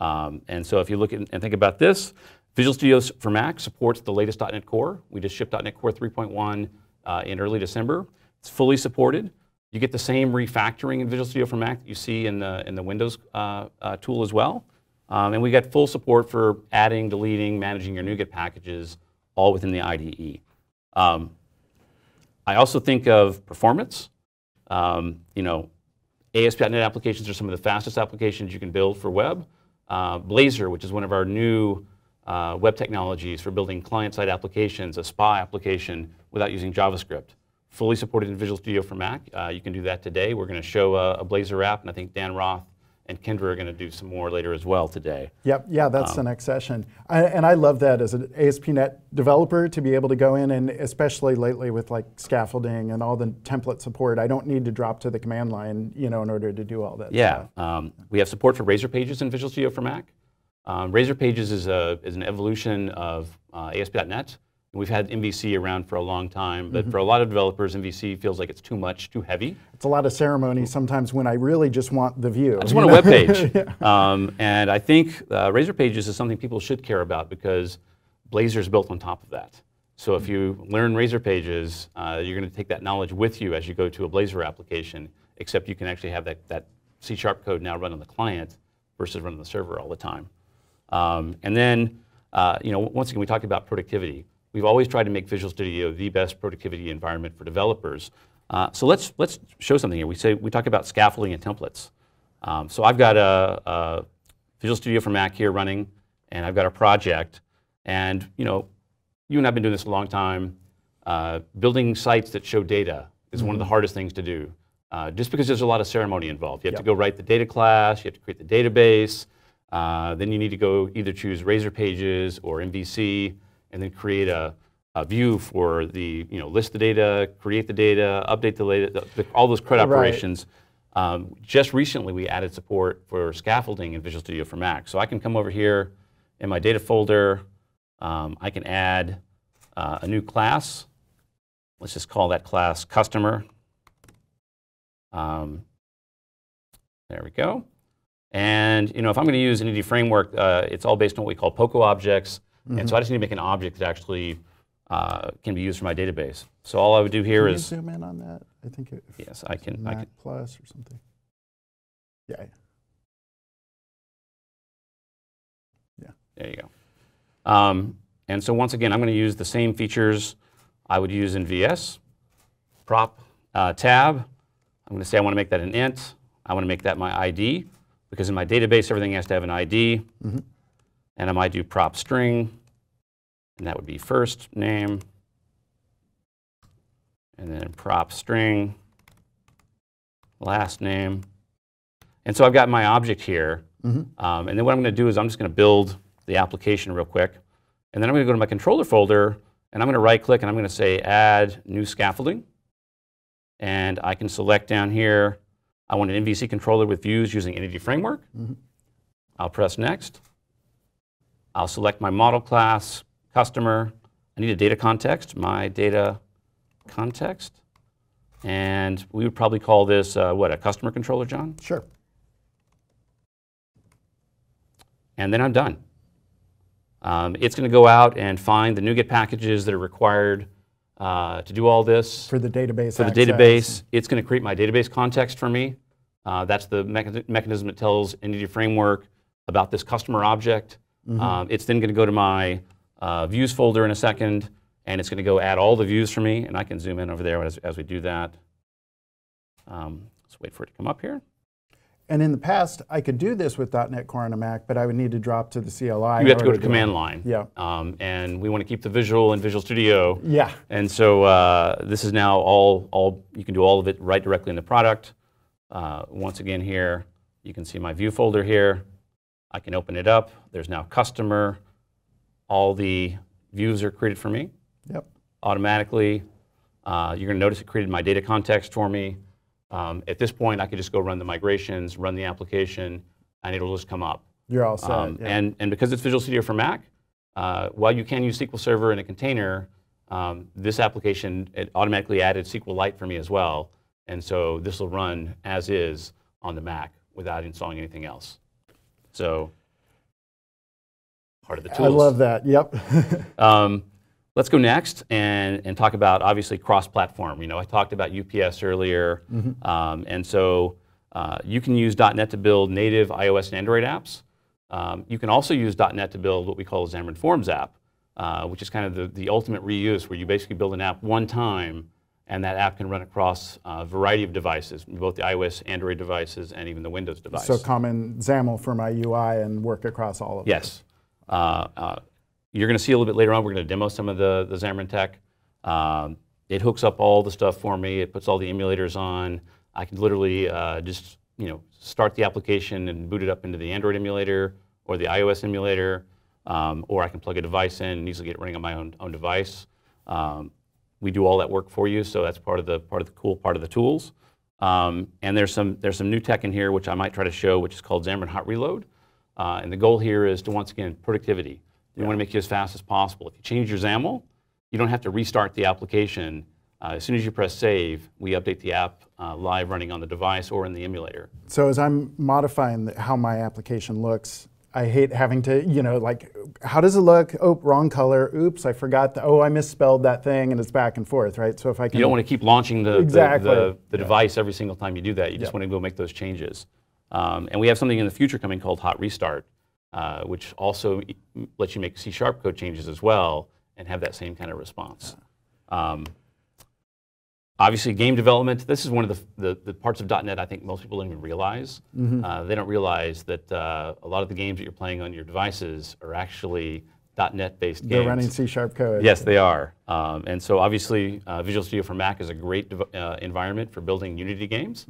Um, and so if you look at, and think about this, Visual Studio for Mac supports the latest .NET Core. We just shipped .NET Core 3.1 uh, in early December. It's fully supported. You get the same refactoring in Visual Studio for Mac that you see in the, in the Windows uh, uh, tool as well. Um, and we got full support for adding, deleting, managing your NuGet packages, all within the IDE. Um, I also think of performance. Um, you know, ASP.NET applications are some of the fastest applications you can build for web. Uh, Blazor, which is one of our new uh, web technologies for building client-side applications, a SPA application without using JavaScript. Fully supported in Visual Studio for Mac. Uh, you can do that today. We're going to show a, a Blazor app, and I think Dan Roth and Kendra are going to do some more later as well today. Yep, yeah, that's Um, the next session. I, and I love that as an ASP.NET developer to be able to go in and especially lately with like scaffolding and all the template support, I don't need to drop to the command line, you know, in order to do all that Yeah, um, we have support for Razor Pages in Visual Studio for Mac. Um, Razor Pages is, a, is an evolution of uh, ASP.NET. We've had MVC around for a long time, but for a lot of developers, MVC feels like it's too much, too heavy. It's a lot of ceremony sometimes when I really just want the view. I just want a web *laughs* page. um, and I think uh, Razor Pages is something people should care about because Blazor is built on top of that. So if you learn Razor Pages, uh, you're going to take that knowledge with you as you go to a Blazor application, except you can actually have that, that C Sharp code now run on the client versus run on the server all the time. Um, and then, uh, you know, once again, we talked about productivity. We've always tried to make Visual Studio the best productivity environment for developers. Uh, so let's let's show something here. We say we talk about scaffolding and templates. Um, so I've got a, a Visual Studio for Mac here running, and I've got a project. And you know, you and I've been doing this a long time. Uh, building sites that show data is one of the hardest things to do. Uh, just because there's a lot of ceremony involved. You have to go write the data class, you have to create the database, uh, then you need to go either choose Razor Pages or MVC, and then create a, a view for the, you know, list the data, create the data, update the data, the, all those CRUD Right. operations. Um, just recently, we added support for scaffolding in Visual Studio for Mac. So I can come over here in my data folder. Um, I can add uh, a new class. Let's just call that class customer. Um, there we go. And you know, if I'm going to use Entity Framework, uh, it's all based on what we call POCO objects. And so I just need to make an object that actually uh, can be used for my database. So all I would do here Can you is, zoom in on that? I think yes, I can, I can, Plus or something. Yeah, Yeah. There you go. Um, and so once again, I'm going to use the same features I would use in VS. Prop uh, tab. I'm going to say I want to make that an int. I want to make that my ID because in my database everything has to have an ID. And I might do prop string, and that would be first name, and then prop string, last name. And so I've got my object here. Um, and then what I'm going to do is I'm just going to build the application real quick. And then I'm going to go to my controller folder, and I'm going to right click and I'm going to say add new scaffolding. And I can select down here, I want an MVC controller with views using Entity Framework. I'll press next. I'll select my model class, customer. I need a data context, my data context. And we would probably call this, uh, what, a customer controller, John? Sure. and then I'm done. Um, it's going to go out and find the NuGet packages that are required uh, to do all this For the database for the access. database. It's going to create my database context for me. Uh, that's the mecha- mechanism that tells Entity Framework about this customer object. Mm-hmm. Um, it's then going to go to my uh, views folder in a second, and it's going to go add all the views for me, and I can zoom in over there as, as we do that. Um, let's wait for it to come up here. And in the past, I could do this with .NET Core on a Mac, but I would need to drop to the CLI. You have to go order to command line. Yeah. Um, and we want to keep the visual in Visual Studio. Yeah. And so uh, this is now all, all, you can do all of it right directly in the product. Uh, once again here, you can see my view folder here. I can open it up. There's now customer. All the views are created for me Yep. automatically. Uh, you're going to notice it created my data context for me. Um, at this point, I could just go run the migrations, run the application, and it'll just come up. You're all set. Um, yeah. and, and because it's Visual Studio for Mac, uh, while you can use SQL Server in a container, um, this application it automatically added SQLite for me as well. And so this will run as is on the Mac without installing anything else. So part of the tools. I love that. Yep. *laughs* Um, let's go next and, and talk about obviously cross-platform. You know, I talked about UPS earlier, um, and so uh, you can use .NET to build native iOS and Android apps. Um, you can also use .NET to build what we call a Xamarin Forms app, uh, which is kind of the, the ultimate reuse, where you basically build an app one time, and that app can run across a variety of devices, both the iOS, Android devices, and even the Windows device. so common XAML for my UI and work across all of them. Yes. Uh, uh, you're going to see a little bit later on, we're going to demo some of the, the Xamarin Tech. Um, it hooks up all the stuff for me. It puts all the emulators on. I can literally uh, just you know start the application and boot it up into the Android emulator or the iOS emulator, um, or I can plug a device in and easily get it running on my own, own device. Um, we do all that work for you, so that's part of the part of the cool part of the tools. Um, and there's some there's some new tech in here which I might try to show, which is called Xamarin Hot Reload. Uh, and the goal here is to once again productivity. We want to make you as fast as possible. If you change your XAML, you don't have to restart the application. Uh, as soon as you press save, we update the app uh, live running on the device or in the emulator. So as I'm modifying the, how my application looks, I hate having to, you know, like, how does it look? Oh, wrong color. Oops, I forgot. The, oh, I misspelled that thing, and it's back and forth, right? So if I can, You don't want to keep launching the, the- Exactly. the, the device every single time you do that. You just Yeah. want to go make those changes. Um, and we have something in the future coming called Hot Restart, uh, which also lets you make C sharp code changes as well and have that same kind of response. Um, obviously, game development, this is one of the, the, the parts of .NET I think most people don't even realize. Mm-hmm. Uh, they don't realize that uh, a lot of the games that you're playing on your devices are actually .NET-based games. they're running C sharp code. Yes, they are. Um, and so obviously, uh, Visual Studio for Mac is a great uh, environment for building Unity games.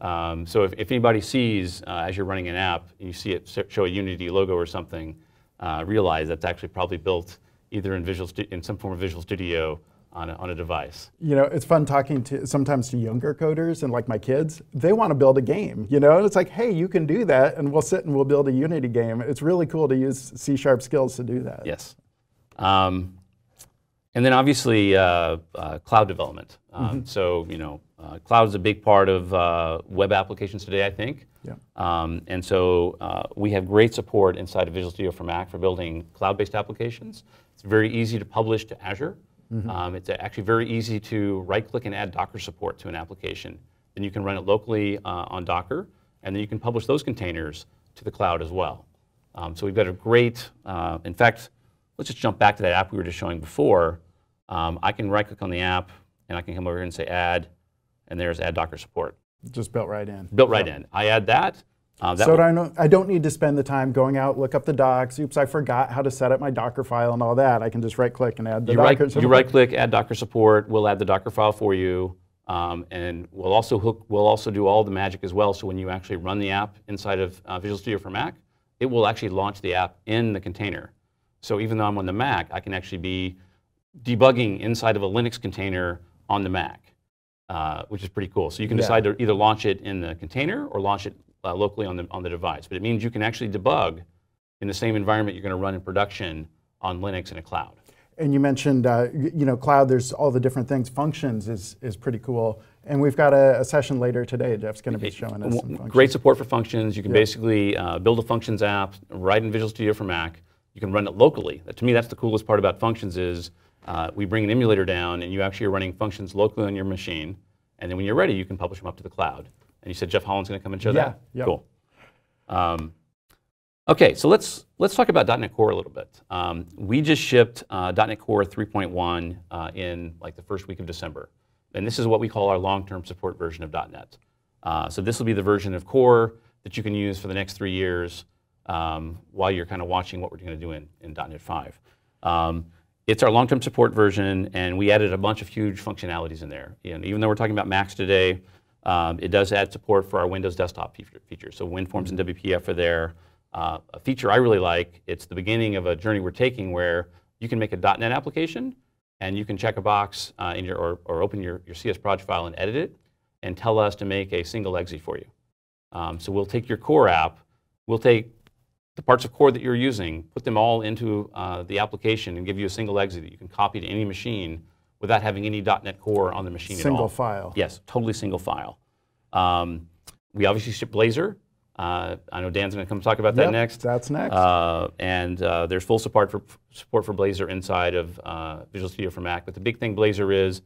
Um, so if, if anybody sees, uh, as you're running an app, and you see it show a Unity logo or something, uh, realize that's actually probably built either in Visual Stu- in some form of Visual Studio on a, on a device. You know, it's fun talking to sometimes to younger coders and like my kids. They want to build a game, you know, and it's like, hey, you can do that, and we'll sit and we'll build a Unity game. It's really cool to use C sharp skills to do that. Yes. Um, and then obviously uh, uh, cloud development. Um, So you know, uh, cloud is a big part of uh, web applications today. I think. Yeah. Um, and so uh, we have great support inside of Visual Studio for Mac for building cloud-based applications. It's very easy to publish to Azure. Um, it's actually very easy to right-click and add Docker support to an application. Then you can run it locally uh, on Docker, and then you can publish those containers to the cloud as well. Um, so we've got a great, uh, in fact, let's just jump back to that app we were just showing before. Um, I can right-click on the app, and I can come over here and say Add, and there's Add Docker Support. Just built right in. Built right in. I add that. Uh, So I don't, I don't need to spend the time going out, look up the docs. Oops, I forgot how to set up my Docker file and all that. I can just right click and add the you right, Docker. you right-click, Add Docker Support. We'll add the Docker file for you, um, and we'll also hook. We'll also do all the magic as well. So when you actually run the app inside of uh, Visual Studio for Mac, it will actually launch the app in the container. So even though I'm on the Mac, I can actually be debugging inside of a Linux container on the Mac, uh, which is pretty cool. So you can Yeah. decide to either launch it in the container or launch it uh, locally on the, on the device. But it means you can actually debug in the same environment you're going to run in production on Linux in a cloud. And you mentioned, uh, you know, cloud. There's all the different things. Functions is is pretty cool. And we've got a, a session later today. Jeff's going to be showing us some functions. Great support for functions. You can Yeah. basically uh, build a functions app right in Visual Studio for Mac. You can run it locally. To me, that's the coolest part about functions is uh, we bring an emulator down and you actually are running functions locally on your machine. And then when you're ready, you can publish them up to the cloud. And you said Jeff Hollan's going to come and show Yeah, that? yep. Cool. Um, okay, so let's let's talk about .NET Core a little bit. Um, we just shipped uh, .NET Core 3.1 uh, in like the first week of December, and this is what we call our long-term support version of .NET. Uh, so this will be the version of Core that you can use for the next three years um, while you're kind of watching what we're going to do in, in .NET 5. Um, it's our long-term support version, and we added a bunch of huge functionalities in there. And even though we're talking about Macs today, um, it does add support for our Windows desktop features. So WinForms and WPF are there. Uh, a feature I really like, it's the beginning of a journey we're taking where you can make a .NET application and you can check a box uh, in your, or, or open your, your CS project file and edit it and tell us to make a single exe for you. Um, so we'll take your core app, we'll take the parts of core that you're using, put them all into uh, the application and give you a single exe that you can copy to any machine without having any .NET Core on the machine at all. Single file. Yes, totally single file. Um, we obviously ship Blazor. Uh, I know Dan's going to come talk about that Yep, next. That's next. Uh, and uh, there's full support for support for Blazor inside of uh, Visual Studio for Mac. But the big thing Blazor is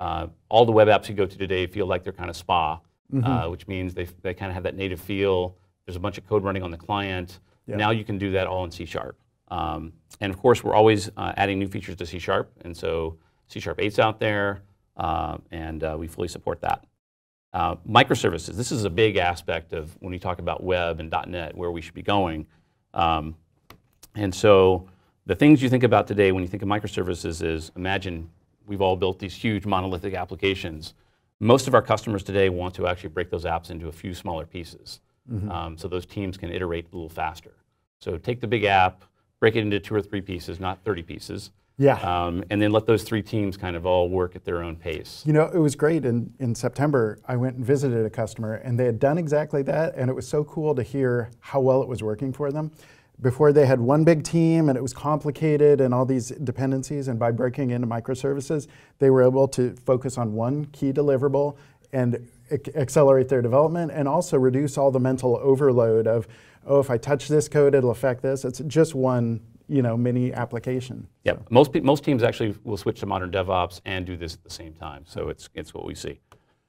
uh, all the web apps you go to today feel like they're kind of SPA, Mm-hmm. uh, which means they, they kind of have that native feel. There's a bunch of code running on the client. Yeah. Now you can do that all in C Sharp. Um, and of course, we're always uh, adding new features to C Sharp. And so C Sharp 8's out there, uh, and uh, we fully support that. Uh, microservices. This is a big aspect of when we talk about web and .NET, where we should be going. Um, and so the things you think about today when you think of microservices is imagine we've all built these huge monolithic applications. Most of our customers today want to actually break those apps into a few smaller pieces um, so those teams can iterate a little faster. So take the big app, break it into two or three pieces, not 30 pieces, yeah. um, and then let those three teams kind of all work at their own pace. You know, it was great. In, in September, I went and visited a customer, and they had done exactly that. And it was so cool to hear how well it was working for them. Before, they had one big team, and it was complicated and all these dependencies. And by breaking into microservices, they were able to focus on one key deliverable and accelerate their development and also reduce all the mental overload of, oh, if I touch this code, it'll affect this. It's just one, you know, mini application. Yep. Most, pe- most teams actually will switch to modern DevOps and do this at the same time. So it's, it's what we see.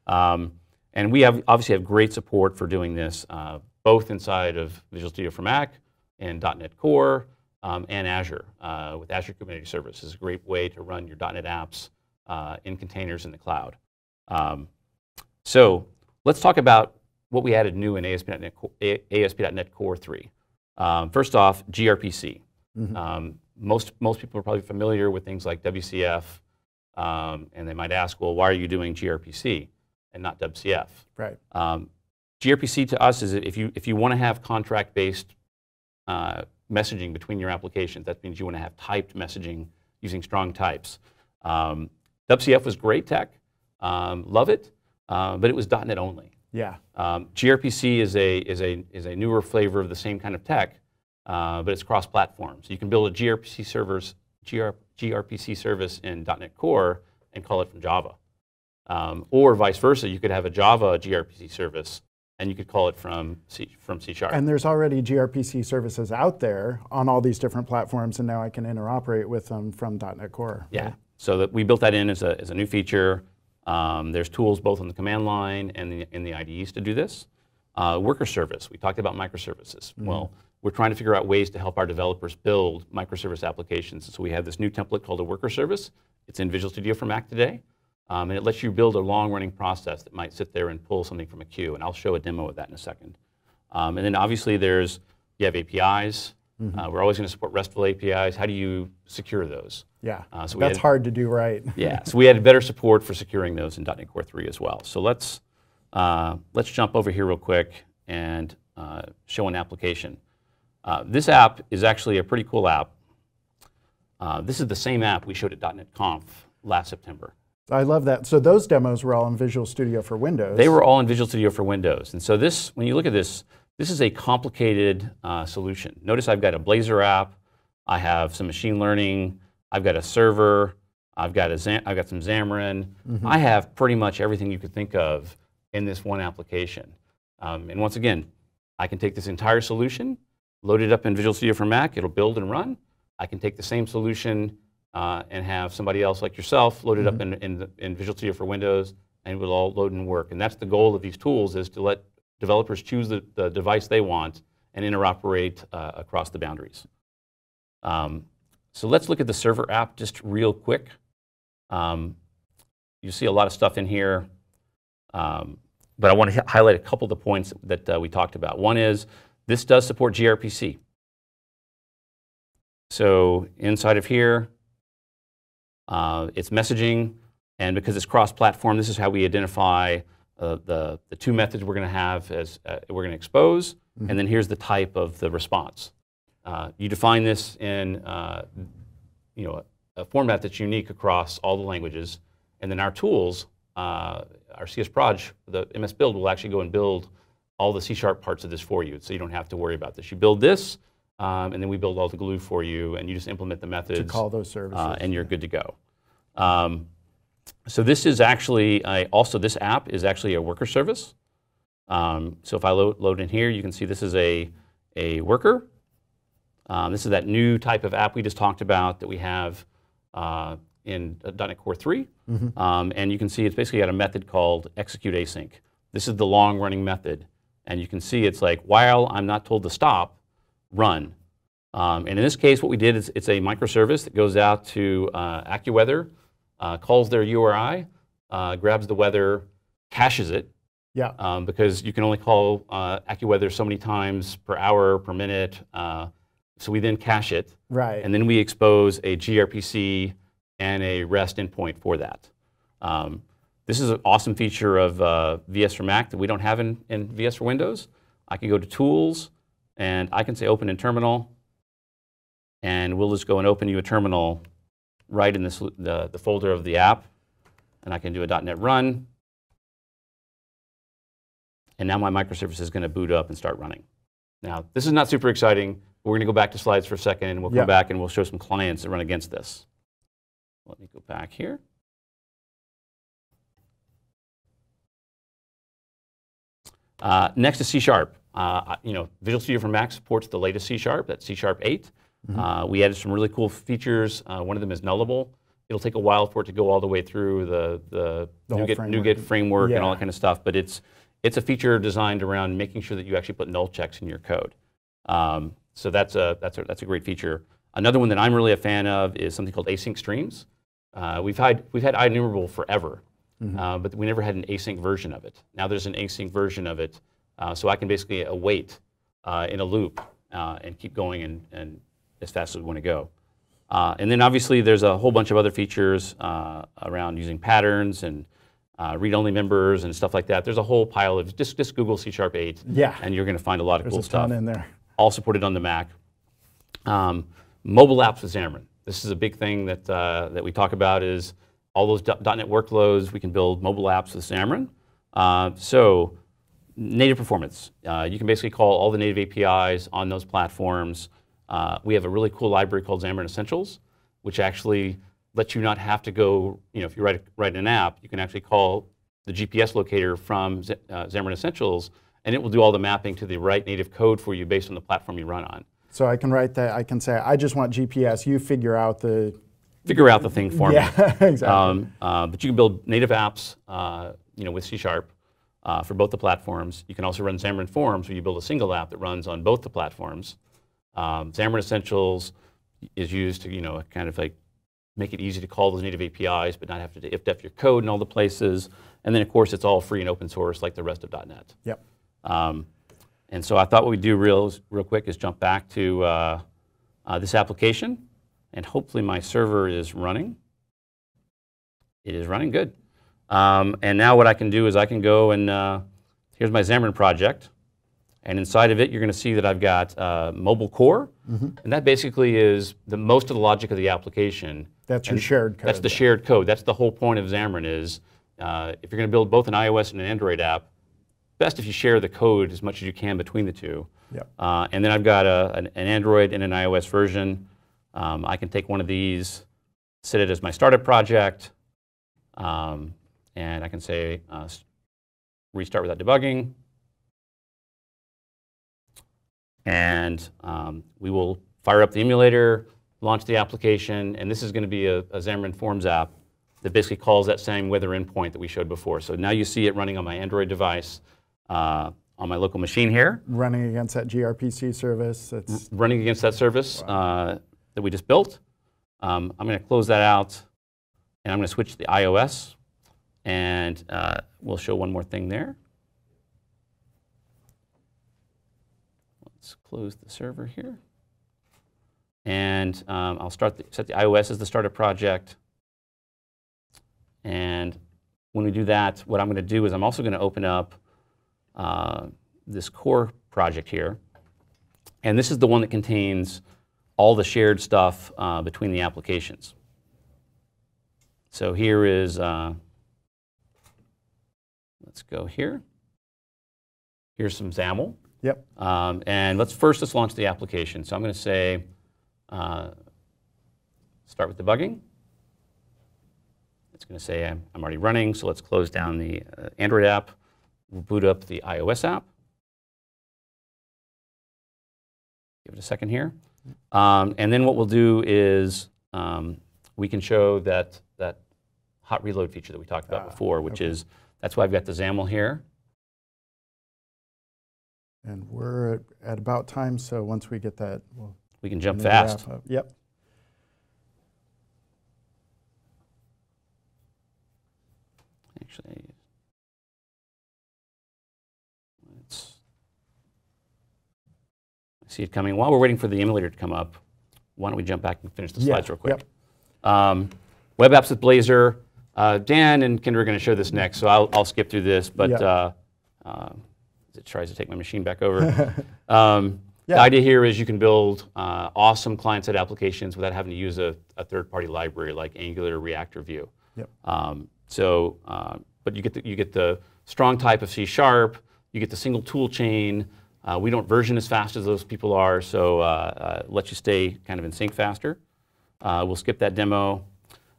Um, and we have obviously have great support for doing this, uh, both inside of Visual Studio for Mac and .NET Core um, and Azure. Uh, with Azure Kubernetes Service is a great way to run your .NET apps uh, in containers in the cloud. Um, so let's talk about what we added new in ASP.NET, Co- ASP.NET Core 3. Um, first off, gRPC. Um, most, most people are probably familiar with things like WCF, um, and they might ask, well, why are you doing gRPC and not WCF? Right. Um, gRPC to us is if you, if you want to have contract-based uh, messaging between your applications, that means you want to have typed messaging using strong types. Um, WCF was great tech, um, love it, uh, but it was .NET only. Yeah. Um, gRPC is a, is, a, is a newer flavor of the same kind of tech, but it's cross-platform. So you can build a gRPC, servers, GR, gRPC service in .NET Core and call it from Java. Um, or vice versa, you could have a Java gRPC service and you could call it from C, from C Sharp. And there's already gRPC services out there on all these different platforms, and now I can interoperate with them from .NET Core. Yeah. So that we built that in as a, as a new feature. Um, there's tools both on the command line and the, in the IDEs to do this. Uh, worker service. We talked about microservices. Well, we're trying to figure out ways to help our developers build microservice applications. So we have this new template called a worker service. It's in Visual Studio for Mac today. Um, and it lets you build a long-running process that might sit there and pull something from a queue. And I'll show a demo of that in a second. Um, and then obviously there's, you have APIs. Uh, we're always going to support RESTful APIs. How do you secure those? Yeah. Uh, so That's had- hard to do right. *laughs* Yeah, so we had better support for securing those in .NET Core 3 as well. So let's, uh, let's jump over here real quick and uh, show an application. Uh, this app is actually a pretty cool app. Uh, this is the same app we showed at .NET Conf last September. I love that. So those demos were all in Visual Studio for Windows. They were all in Visual Studio for Windows. And so this, when you look at this, this is a complicated uh, solution. Notice I've got a Blazor app, I have some machine learning, I've got a server, I've got, a Zam I've got some Xamarin. Mm-hmm. I have pretty much everything you could think of in this one application. Um, and once again, I can take this entire solution, load it up in Visual Studio for Mac, it'll build and run. I can take the same solution uh, and have somebody else like yourself load it mm-hmm. up in, in, in, Visual Studio for Windows, and it will all load and work. And that's the goal of these tools is to let developers choose the, the device they want and interoperate uh, across the boundaries. Um, so let's look at the server app just real quick. Um, you see a lot of stuff in here, um, but I want to highlight a couple of the points that uh, we talked about. One is this does support gRPC. So inside of here, uh, it's messaging, and because it's cross-platform, this is how we identify uh, the, the two methods we're going to have as uh, we're going to expose, mm-hmm. and then here's the type of the response. Uh, you define this in uh, you know, a format that's unique across all the languages. And then our tools, uh, our CS Proj, the MSBuild will actually go and build all the C Sharp parts of this for you. So you don't have to worry about this. You build this, um, and then we build all the glue for you, and you just implement the methods. To call those services. Uh, and you're good to go. Um, so this is actually, a, also this app is actually a worker service. Um, so if I lo load in here, you can see this is a, a worker. Um, this is that new type of app we just talked about that we have uh, in .NET Core 3. Mm-hmm. Um, and you can see it's basically got a method called execute async. This is the long running method. And you can see it's like, while I'm not told to stop, run. Um, and in this case, what we did is it's a microservice that goes out to uh, AccuWeather, uh, calls their URI, uh, grabs the weather, caches it. Yeah. Um, because you can only call uh, AccuWeather so many times per hour, per minute. Uh, so we then cache it. Right. And then we expose a gRPC and a REST endpoint for that. Um, this is an awesome feature of uh, VS for Mac that we don't have in, in VS for Windows. I can go to Tools, and I can say Open in Terminal, and we'll just go and open you a terminal right in this, the, the folder of the app, and I can do a .NET Run, and now my microservice is going to boot up and start running. Now, this is not super exciting. We're going to go back to slides for a second, and we'll come back and we'll show some clients that run against this. Let me go back here. Uh, next is C Sharp. Uh, you know, Visual Studio for Mac supports the latest C Sharp, that's C Sharp 8. Mm -hmm. uh, we added some really cool features. Uh, one of them is nullable. It'll take a while for it to go all the way through the, the, the NuGet, framework, NuGet framework yeah. and all that kind of stuff, but it's, it's a feature designed around making sure that you actually put null checks in your code. Um, so that's a, that's, a, that's a great feature. Another one that I'm really a fan of is something called async streams. Uh, we've, had, we've had IEnumerable forever, mm -hmm. uh, but we never had an async version of it. Now there's an async version of it, uh, so I can basically await uh, in a loop uh, and keep going and, and as fast as we want to go. Uh, and then obviously there's a whole bunch of other features around using patterns and read-only members and stuff like that. There's a whole pile of, just, just Google C Sharp 8, yeah. and you're going to find a lot of there's cool a stuff. in there all supported on the Mac. Um, mobile apps with Xamarin. This is a big thing that, uh, that we talk about is all those .NET workloads, we can build mobile apps with Xamarin. Uh, so native performance. Uh, you can basically call all the native APIs on those platforms. Uh, we have a really cool library called Xamarin Essentials, which actually lets you not have to go, you know, if you write, write an app, you can actually call the GPS locator from Z uh, Xamarin Essentials and it will do all the mapping to the right native code for you based on the platform you run on. So I can write that, I can say, I just want GPS, you figure out the... Figure out the thing for yeah, me. Yeah, *laughs* exactly. Um, uh, but you can build native apps uh, you know, with C Sharp uh, for both the platforms. You can also run Xamarin Forms where you build a single app that runs on both the platforms. Um, Xamarin Essentials is used to, you know, kind of like make it easy to call those native APIs, but not have to if-def your code in all the places. And then, of course, it's all free and open source like the rest of .NET. Yep. Um, and so I thought what we'd do real, real quick is jump back to uh, uh, this application, and hopefully my server is running. It is running good. Um, and now what I can do is I can go and, uh, here's my Xamarin project, And inside of it, you're going to see that I've got uh, mobile core, and that basically is the most of the logic of the application. That's your shared code. That's the shared code. That's the whole point of Xamarin is uh, if you're going to build both an iOS and an Android app, best if you share the code as much as you can between the two. Yep. Uh, and then I've got a, an, an Android and an iOS version. Um, I can take one of these, set it as my startup project, um, and I can say uh, restart without debugging. And um, we will fire up the emulator, launch the application, and this is going to be a, a Xamarin Forms app that basically calls that same weather endpoint that we showed before. So now you see it running on my Android device uh, on my local machine here Running against that gRPC service. It's running against that service uh, that we just built. Um, I'm going to close that out, and I'm going to switch to the iOS, and uh, we'll show one more thing there. Let's close the server here. And um, I'll start the, set the iOS as the startup project. And when we do that, what I'm going to do is I'm also going to open up uh, this core project here. And this is the one that contains all the shared stuff uh, between the applications. So here is, uh, let's go here. Here's some XAML. yep. Um, and let's first let's launch the application. So I'm going to say, uh, start with debugging. It's going to say I'm, I'm already running, so let's close down the uh, Android app. We'll boot up the iOS app. Give it a second here. Um, and then what we'll do is um, we can show that, that hot reload feature that we talked about Ah, before, which okay. is, that's why I've got the XAML here. And we're at, about time, so once we get that, we'll We can jump fast. Yep. Actually, let's I see it coming. While we're waiting for the emulator to come up, why don't we jump back and finish the Yeah, slides real quick? yep. Um, web apps with Blazor. Uh, Dan and Kendra are going to show this next, so I'll, I'll skip through this. But Yeah. uh, uh, it tries to take my machine back over. *laughs* um, Yeah. The idea here is you can build uh, awesome client-side applications without having to use a, a third-party library like Angular, React, or Vue. Yep. Um, so, uh, but you get the, you get the strong type of C sharp. You get the single tool chain. Uh, we don't version as fast as those people are, so uh, uh, lets you stay kind of in sync faster. Uh, we'll skip that demo.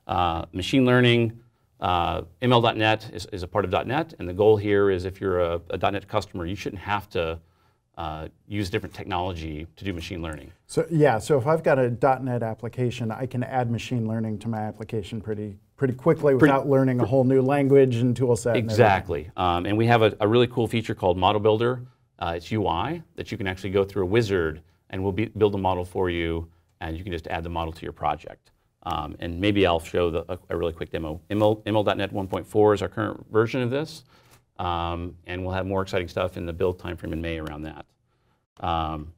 Uh, machine learning, uh, ML.NET is, is a part of .NET, and the goal here is if you're a, a .NET customer, you shouldn't have to uh, use different technology to do machine learning. So yeah, so if I've got a .NET application, I can add machine learning to my application pretty pretty quickly without learning a whole new language and tool set. and. Exactly. Um, and we have a, a really cool feature called Model Builder. Uh, it's UI that you can actually go through a wizard and we'll be, build a model for you, and you can just add the model to your project. Um, and maybe I'll show the, a, a really quick demo. ML, ML.NET 1.4 is our current version of this, um, and we'll have more exciting stuff in the build timeframe in May around that. Um,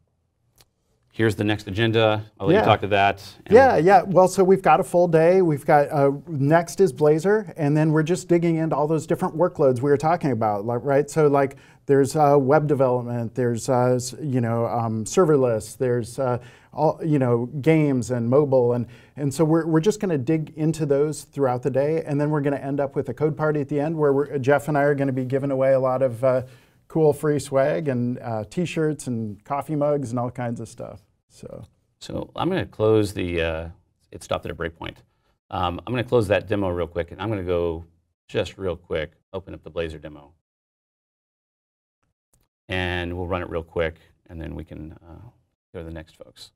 here's the next agenda. I'll let Yeah. you talk to that. Yeah, yeah. Well, so we've got a full day. We've got uh, next is Blazor, and then we're just digging into all those different workloads we were talking about, like, right? So like, there's uh, web development, there's uh, you know um, serverless, there's uh, all you know games and mobile, and and so we're we're just going to dig into those throughout the day, and then we're going to end up with a code party at the end where Jeff and I are going to be giving away a lot of uh, cool free swag and uh, T-shirts and coffee mugs and all kinds of stuff. So. So I'm going to close the, uh, it stopped at a breakpoint. Um, I'm going to close that demo real quick, and I'm going to go just real quick, open up the Blazor demo. And we'll run it real quick, and then we can uh, go to the next folks.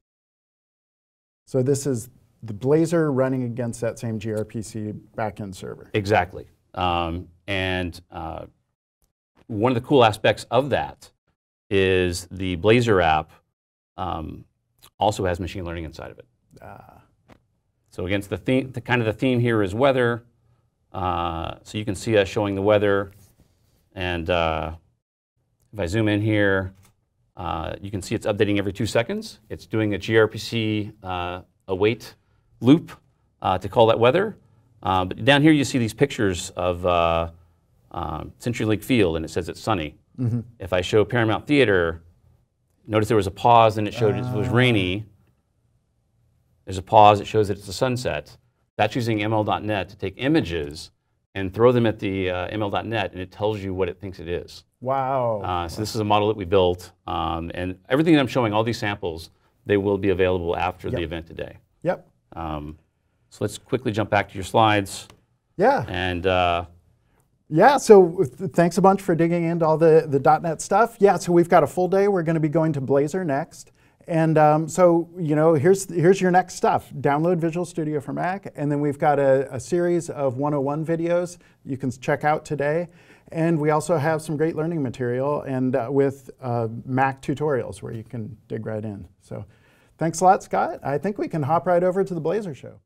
So this is the Blazor running against that same gRPC backend server. Exactly. Um, and uh, one of the cool aspects of that is the Blazor app um, also has machine learning inside of it. Ah, So against the theme, the kind of the theme here is weather. Uh, so you can see us showing the weather, and uh, if I zoom in here, uh, you can see it's updating every two seconds. It's doing a gRPC uh, await loop uh, to call that weather. Uh, but down here you see these pictures of uh, um, CenturyLink Field, and it says it's sunny. If I show Paramount Theater, notice there was a pause and it showed it was rainy. There's a pause, it shows that it's a sunset. That's using ML.NET to take images and throw them at the uh, ML.NET and it tells you what it thinks it is. Wow. Uh, so this is a model that we built, um, and everything that I'm showing, all these samples, they will be available after the event today. yep. Um, so let's quickly jump back to your slides. Yeah. And uh, Yeah, so thanks a bunch for digging into all the, the .NET stuff. Yeah, so we've got a full day. We're going to be going to Blazor next. And um, so, you know, here's, here's your next stuff. Download Visual Studio for Mac. And then we've got a, a series of 101 videos you can check out today. And we also have some great learning material and uh, with uh, Mac tutorials where you can dig right in. So thanks a lot, Scott. I think we can hop right over to the Blazor show.